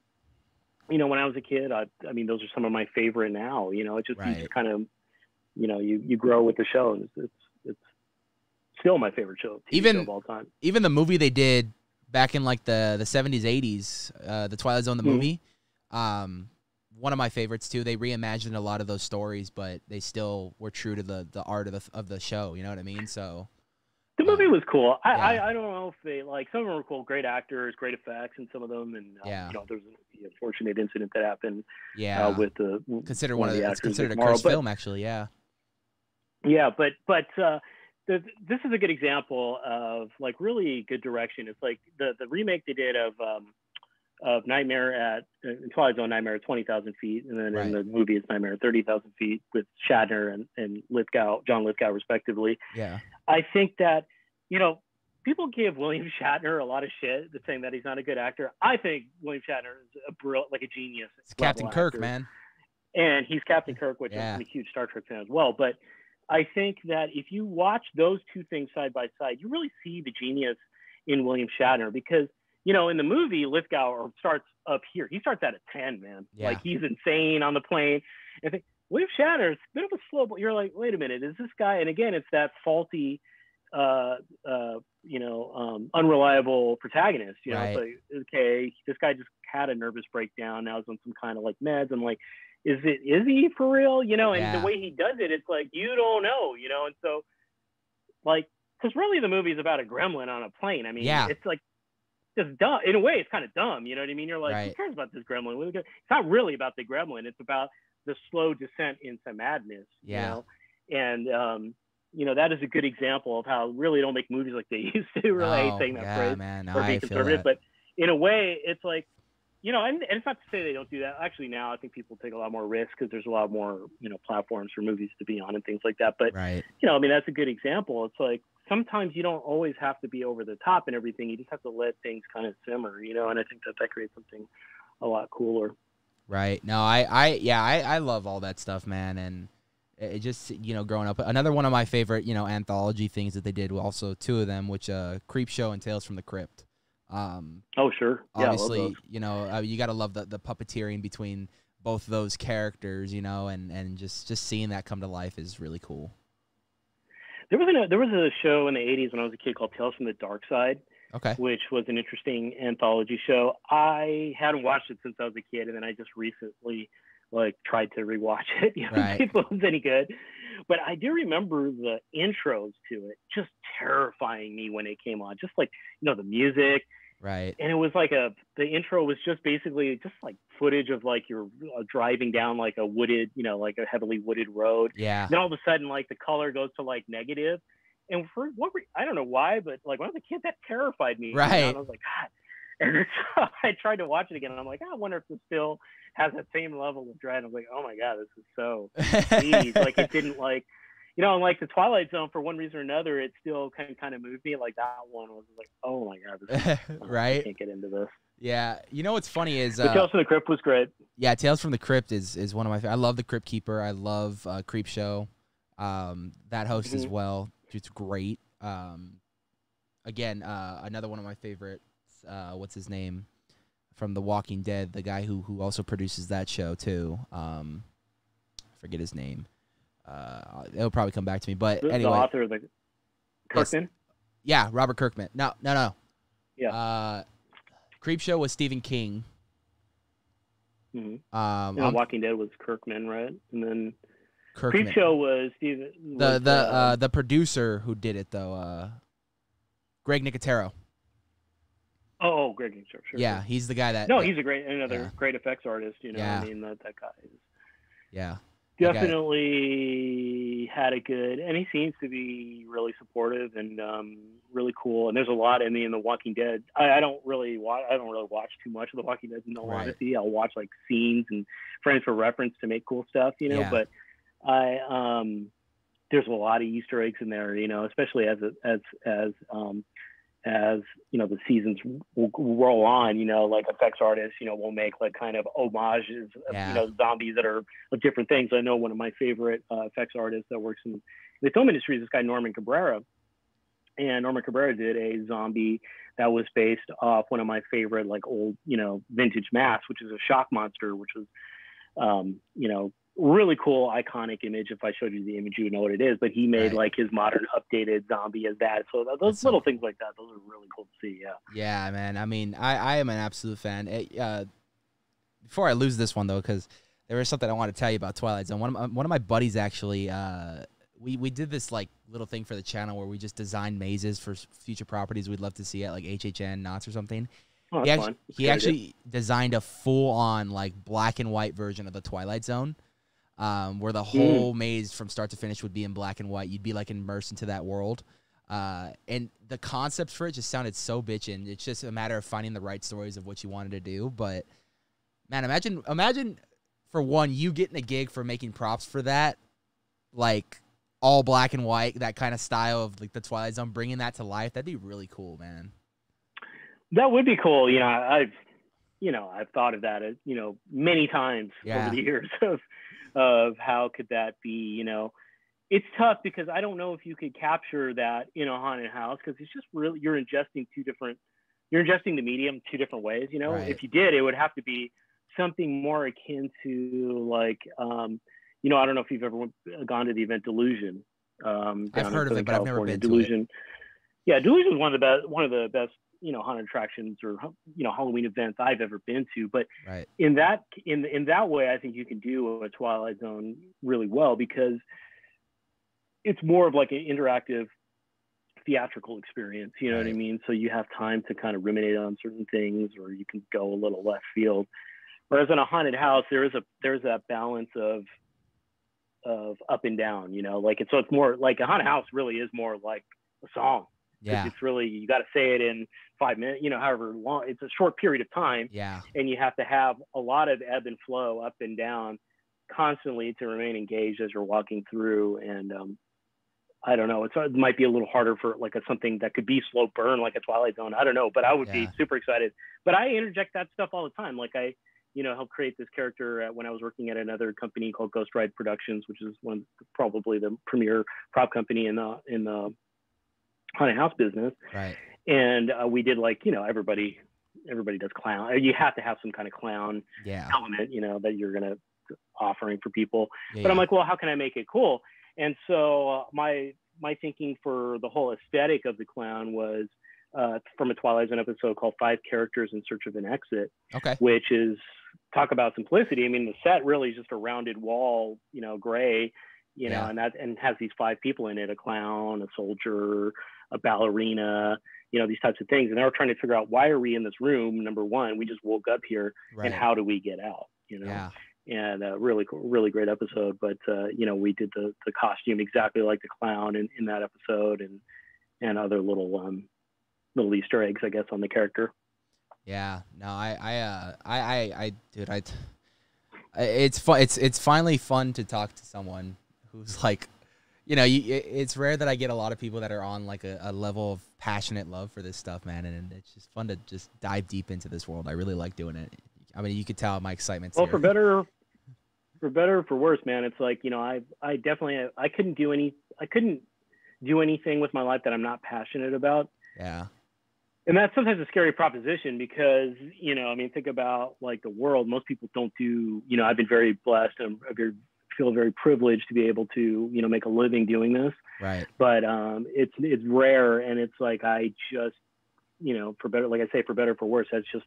you know, when I was a kid, I I mean, those are some of my favorite now. You know, it just Right. just kind of, you know, you you grow with the show, and it's it's, it's still my favorite show, TV Even- show of all time. Even the movie they did back in like the the 70s, 80s, uh, the Twilight Zone, the Mhm. movie. Um, one of my favorites too. They reimagined a lot of those stories, but they still were true to the the art of the of the show. You know what I mean? So The movie was cool. I, Yeah. I, I don't know if they like some of them were cool, great actors, great effects, and some of them, and uh, Yeah. you know, there was the unfortunate incident that happened yeah, uh, with the considered one one of the, the actors, considered a cursed but- film actually. Yeah. Yeah, but but uh, the, this is a good example of like really good direction. It's like the the remake they did of um, of Nightmare at in Twilight Zone Nightmare at twenty thousand feet, and then Right. in the movie it's Nightmare at thirty thousand feet with Shatner and and Lithgow, John Lithgow respectively. Yeah. I think that you know people give William Shatner a lot of shit, the saying that he's not a good actor. I think William Shatner is a brilliant, like a genius. It's Captain Kirk, actor man. and he's Captain Kirk, which Yeah. I'm a huge Star Trek fan as well. But I think that if you watch those two things side by side, you really see the genius in William Shatner because you know in the movie Lithgow starts up here. He starts at a ten, man. Yeah. Like he's insane on the plane. And I think William Shatner's a bit of a slow. But you're like, wait a minute, is this guy? And again, it's that faulty, uh, uh, you know, um, unreliable protagonist. You know, Right. like okay, this guy just had a nervous breakdown. Now he's on some kind of like meds. I'm like, is it is he for real? You know, and Yeah. the way he does it, it's like you don't know. You know, and so like because really the movie is about a gremlin on a plane. I mean, Yeah. it's like just dumb. In a way, it's kind of dumb. You know what I mean? You're like, who cares about this gremlin? What are we gonna- It's not really about the gremlin. It's about the slow descent into madness. Yeah. You know? And um, you know that is a good example of how really don't make movies like they used to. Really, I hate saying that Oh, yeah, phrase man. No, or being conservative, but in a way, it's like, you know, and, and it's not to say they don't do that. Actually, now I think people take a lot more risk because there's a lot more, you know, platforms for movies to be on and things like that. But right. you know, I mean, that's a good example. It's like sometimes you don't always have to be over the top and everything. You just have to let things kind of simmer, you know. And I think that that creates something a lot cooler. Right. No, I, I, yeah, I, I love all that stuff, man. And it just, you know, growing up, another one of my favorite, you know, anthology things that they did, also two of them, which, uh, Creep Show and Tales from the Crypt. Um, Oh, sure. Yeah, obviously, you know, uh, you got to love the, the puppeteering between both those characters, you know, and, and just, just seeing that come to life is really cool. There was a there was a show in the '80s when I was a kid called Tales from the Dark Side, Okay. which was an interesting anthology show. I hadn't watched it since I was a kid, and then I just recently like tried to rewatch it. You know, Right. see if it was any good. But I do remember the intros to it just terrifying me when it came on. Just like you know the music, Right. and it was like a the intro was just basically just like footage of like you're uh, driving down like a wooded, you know, like a heavily wooded road. Yeah. then all of a sudden like the color goes to like negative. And for what re- i don't know why but like when i was a kid that terrified me you know, Right. and i was like god. And so i tried to watch it again. And i'm like i wonder if this still has that same level of dread. I'm like oh my god this is so like it didn't like you know and like the twilight zone for one reason or another it still kind of kind of moved me like that one was like oh my god is, I right. can't get into this Yeah. You know what's funny is, uh, tales from the crypt was great yeah, Tales from the Crypt is is one of my. I love the Crypt Keeper. I love uh, Creep Show. Um, that host as Mhm. well. It's great. Um, again, uh, another one of my favorites. Uh, what's his name? From The Walking Dead, the guy who who also produces that show too. Um, I forget his name. Uh, it'll probably come back to me. But the, the anyway, author of the Yes. kirkman yeah, Robert Kirkman. No, no, no. Yeah. Uh, Creep Show was Stephen King. hmm Um, I'm- walking dead was kirkman right and then Kirkman. Creep Show was Stephen. the the uh, uh, the producer who did it though, uh, Greg Nicotero. oh, oh, Greg Nicotero. sure. yeah, sure. he's the guy that. No, that- he's a great another yeah. great effects artist. You know, Yeah. I mean that that guy is yeah. Definitely had a good, and he seems to be really supportive and um, really cool. And there's a lot. I mean, The Walking Dead. I, I don't really watch. I don't really watch too much of The Walking Dead. In all Right. honesty, I'll watch like scenes and frames for reference to make cool stuff. You know, Yeah. but I um, there's a lot of Easter eggs in there. You know, especially as as as um, as you know the seasons will roll on you know like effects artists you know will make like kind of homages of Yeah. you know zombies that are of different things i know one of my favorite uh, effects artists that works in the film industry is this guy norman cabrera and norman cabrera did a zombie that was based off one of my favorite like old you know vintage masks which is a shock monster which was um you know really cool iconic image if i showed you the image you would know what it is but he made Right. like his modern updated zombie as that so those That's so little things like that those are really cool to see yeah Yeah, man. I mean, I, I am an absolute fan. It, uh, before I lose this one though, because there is something I want to tell you about Twilight Zone. One of my, one of my buddies actually, uh, we we did this like little thing for the channel where we just designed mazes for future properties we'd love to see at like HHN Knott's or something. oh, he actually, he actually designed a full on like black and white version of the Twilight Zone. Um, where the whole maze from start to finish would be in black and white. You'd be like immersed into that world. Uh, and the concepts for it just sounded so bitchin'. It's just a matter of finding the right stories of what you wanted to do. But man, imagine imagine for one, you getting a gig for making props for that, like all black and white, that kind of style of like the Twilight Zone, bringing that to life. That'd be really cool, man. That would be cool. You know, I've, you know, I've thought of that as, you know, many times Yeah. over the years of, of how could that be, you know, it's tough because I don't know if you could capture that in a haunted house because it's just really you're ingesting two different you're ingesting the medium two different ways. You know, Right. if you did, it would have to be something more akin to like um, you know I don't know if you've ever went, gone to the event Delusion. Um, I've heard of it, but I've never been to it. Delusion. Yeah, Delusion is one of the best one of the best you know haunted attractions or you know Halloween events I've ever been to. But Right. in that in in that way, I think you can do a Twilight Zone really well because it's more of like an interactive theatrical experience. You know what I mean? So you have time to kind of ruminate on certain things, or you can go a little left field. Whereas in a haunted house, there is a there's that balance of of up and down. You know, like it's so it's more like a haunted house really is more like a song. Yeah. It's really you got to say it in five minutes. You know, however long it's a short period of time Yeah. and you have to have a lot of ebb and flow up and down constantly to remain engaged as you're walking through and um, i don't know it's, it might be a little harder for like a, something that could be slow burn like a twilight zone i don't know but i would Yeah. be super excited but i interject that stuff all the time like i you know helped create this character when i was working at another company called ghost ride productions which is one probably the premier prop company in the in the haunted house business Right. and uh, we did like you know everybody everybody does clown you have to have some kind of clown Yeah. element you know that you're gonna offering for people yeah but i'm yeah. like well how can i make it cool and so uh, my my thinking for the whole aesthetic of the clown was uh, from a twilight zone episode called five characters in search of an exit okay. which is talk about simplicity i mean the set really is just a rounded wall you know gray you know and that and has these five people in it a clown a soldier a ballerina you know these types of things and they were trying to figure out why are we in this room number one we just woke up here Right. and how do we get out you know yeah. and uh, really cool, really great episode but uh, you know we did the the costume exactly like the clown in, in that episode and and other little um little easter eggs i guess on the character Yeah, no, I, I, uh, I, I, I, dude, I- it's fun. It's, it's finally fun to talk to someone who's like, you know, you, it, it's rare that I get a lot of people that are on like a, a level of passionate love for this stuff, man, and it's just fun to just dive deep into this world. I really like doing it. I mean, you could tell my excitement. well here. for better for better or for worse man it's like you know i i definitely i couldn't do any i couldn't do anything with my life that i'm not passionate about yeah, and that's sometimes a scary proposition because you know i mean think about like the world most people don't do you know i've been very blessed and I very, feel very privileged to be able to you know make a living doing this right. but um it's it's rare and it's like i just you know for better like i say for better or for worse that's just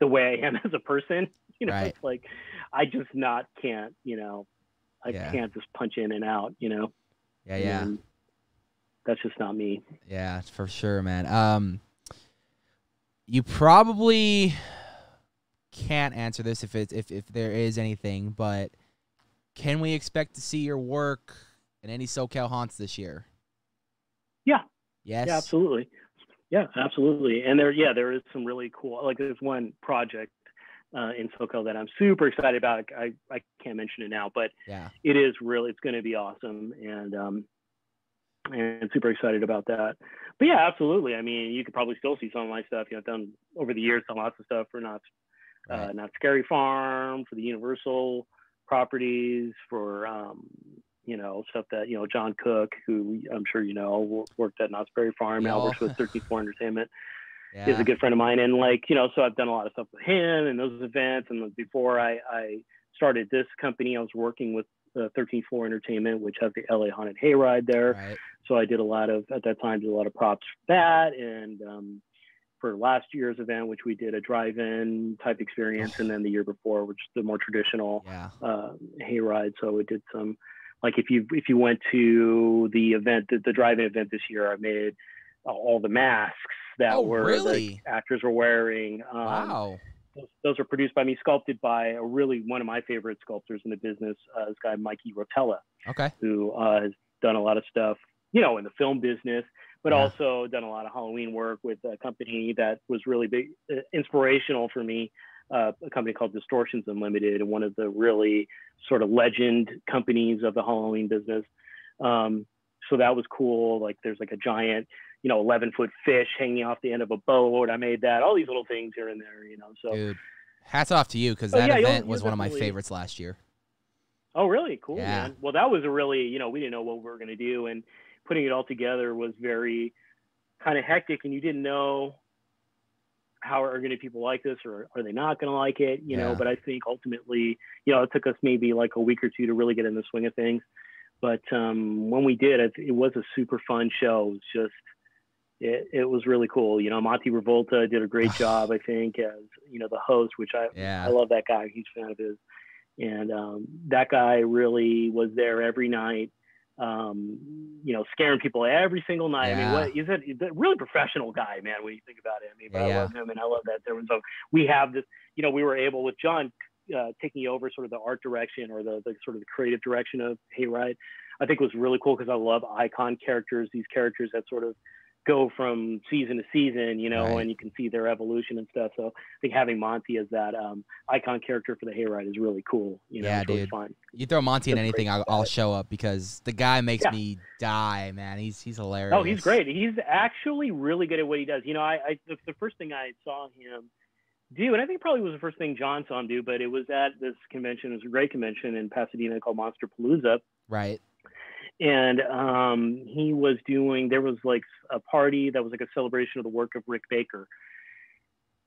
the way i am as a person you know Right. it's like i just not can't you know i Yeah. can't just punch in and out you know Yeah, yeah, And that's just not me yeah, for sure, man. Um, you probably can't answer this if it's if if there is anything, but can we expect to see your work in any SoCal haunts this year? Yeah. Yes. Yeah, absolutely. Yeah, absolutely. And there, yeah, there is some really cool. Like there's one project uh, in SoCal that I'm super excited about. I I can't mention it now, but Yeah. it is really it's going to be awesome, and um, and super excited about that. But yeah, absolutely. I mean, you could probably still see some of my stuff. You know, I've done over the years done lots of stuff for not uh, Right. Knott's Scary Farm, for the Universal properties, for um, you know stuff that you know John Cook, who I'm sure you know worked at Knott's Berry Farm, now works with 134 Entertainment. Yeah. Is a good friend of mine, and like you know, so I've done a lot of stuff with him and those events. And before I, I started this company, I was working with uh, 13 Floor Entertainment, which has the LA Haunted Hayride there Right. so I did a lot of at that time did a lot of props for that and um, for last year's event, which we did a drive-in type experience, and then the year before, which is the more traditional Yeah. uh, hayride. So we did some like if you if you went to the event the, the drive-in event this year, I made all the masks that Oh, were really? the actors were wearing. Um, Wow. those, those are produced by me, sculpted by a really one of my favorite sculptors in the business, uh, this guy Mikey Rotella Okay. who uh, has done a lot of stuff, you know, in the film business, but Yeah. also done a lot of Halloween work with a company that was really big, uh, inspirational for me. Uh, a company called Distortions Unlimited, and one of the really sort of legend companies of the Halloween business. Um, so that was cool. Like there's like a giant, you know, 11 foot fish hanging off the end of a boat. I made that. All these little things here and there, you know. So Dude. Hats off to you because Oh, that yeah, event was one of my favorites last year. Oh, really? Cool, Yeah. man. Well, that was a really, you know, we didn't know what we were going to do, and putting it all together was very kind of hectic, and you didn't know how are going to people like this, or are they not going to like it, you know. But I think ultimately, you know, it took us maybe like a week or two to really get in the swing of things. But um, when we did, it, it was a super fun show. It was just, it, it was really cool. You know, Monty Revolta did a great job, I think, as you know the host, which I Yeah. I love that guy. Huge fan of his. And um, that guy really was there every night, um, you know, scaring people every single night. I mean, what he's a, he's a really professional guy, man, when you think about it. I mean, but Yeah. I love him and I love that. There was so we have this, you know, we were able with John uh, taking over sort of the art direction or the, the sort of the creative direction of Hayride. I think was really cool because I love icon characters, these characters that sort of go from season to season, you know, Right. and you can see their evolution and stuff. So I think having Monty as that um, icon character for the Hayride is really cool. You know, Yeah, it's really dude. fun. You throw Monty in anything, I'll, I'll show up because the guy makes Yeah. me die, man. He's he's hilarious. Oh, he's great. He's actually really good at what he does. You know, I, I the, the first thing I saw him do, and I think probably was the first thing John saw him do, but it was at this convention. It was a great convention in Pasadena called Monsterpalooza. Right. And um, he was doing there was like a party that was like a celebration of the work of rick baker.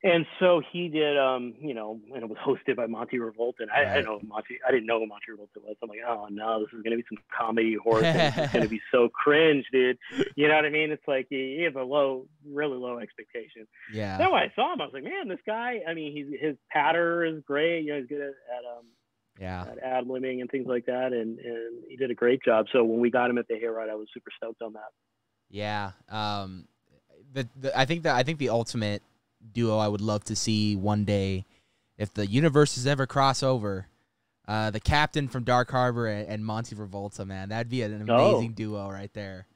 And so he did um, you know and it was hosted by monty revolta and I, I Right. didn't know monty i didn't know who monty revolta was. I'm like oh no this is going to be some comedy horror thing. it's going to be so cringe dude. You know what i mean? It's like you, you have a low really low expectation. Yeah. then when i saw him i was like man this guy i mean he's his patter is great. You know he's good at, at um Yeah. ad libbing and things like that, and and he did a great job. So when we got him at the Hayride, I was super stoked on that. Yeah. Um, the, the I think that I think the ultimate duo I would love to see one day, if the universes ever cross over, uh, the captain from Dark Harbor and, and Monty Revolta, man, that'd be an Oh. amazing duo right there.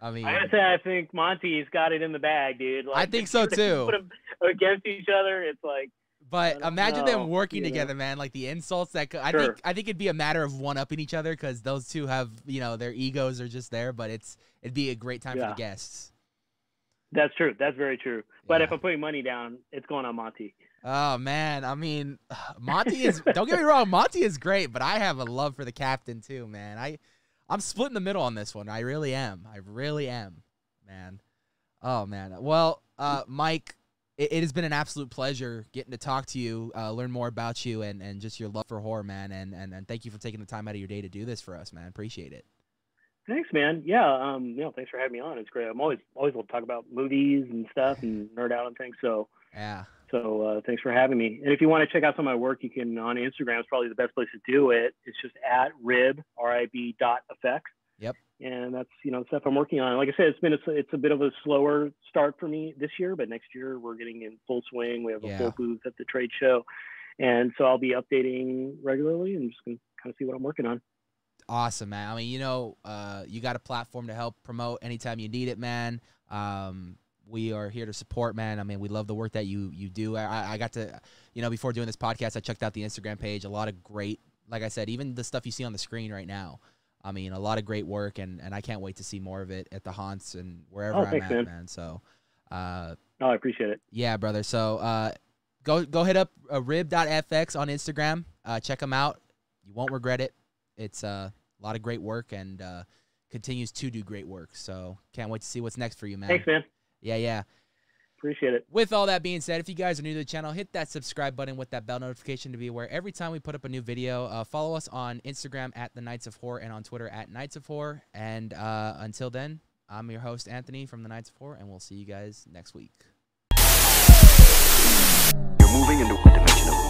I mean, I gotta say, I think Monty's got it in the bag, dude. Like, I think so, too. Put them against each other, it's like but imagine know, them working you know. together, man. Like the insults that co- I Sure. think I think it'd be a matter of one upping each other because those two have you know their egos are just there. But it's it'd be a great time for the guests. that's true. That's very true. But Yeah. if I'm putting money down, it's going on Monty. Oh man, I mean, Monty is. don't get me wrong, Monty is great, but I have a love for the captain too, man. I, I'm split in the middle on this one. I really am. I really am, man. Oh man. Well, uh, Mike, it, it has been an absolute pleasure getting to talk to you, uh, learn more about you, and, and just your love for horror, man. And, and and thank you for taking the time out of your day to do this for us, man. Appreciate it. Thanks, man. Yeah, um, you know, thanks for having me on. It's great. I'm always always love to talk about movies and stuff and nerd out and things. So Yeah. so uh, thanks for having me. And if you want to check out some of my work, you can on Instagram. It's probably the best place to do it. It's just at rib r i b dot effects. Yep. And that's you know stuff I'm working on. Like I said, it's been a, it's a bit of a slower start for me this year, but next year we're getting in full swing. We have a Yeah. full booth at the trade show, and so I'll be updating regularly and just gonna kind of see what I'm working on. Awesome, man. I mean, you know, uh, you got a platform to help promote anytime you need it, man. Um, we are here to support, man. I mean, we love the work that you you do. I- I, I got to, you know, before doing this podcast, I checked out the Instagram page. A lot of great, like I said, even the stuff you see on the screen right now. I mean, a lot of great work, and and I can't wait to see more of it at the haunts and wherever Oh, I'm thanks, at, man. man. So, uh, Oh, I appreciate it. yeah, brother. So uh, go go hit up uh, rib.fx on Instagram. Uh, check them out. You won't regret it. It's uh, a lot of great work and uh, continues to do great work. So can't wait to see what's next for you, man. Thanks, man. Yeah, yeah. Appreciate it. With all that being said, if you guys are new to the channel, hit that subscribe button with that bell notification to be aware every time we put up a new video. Uh, follow us on Instagram at the Nights of Horror and on Twitter at Nights of Horror. And uh, until then, I'm your host Anthony from the Nights of Horror, and we'll see you guys next week. You're moving into a dimension.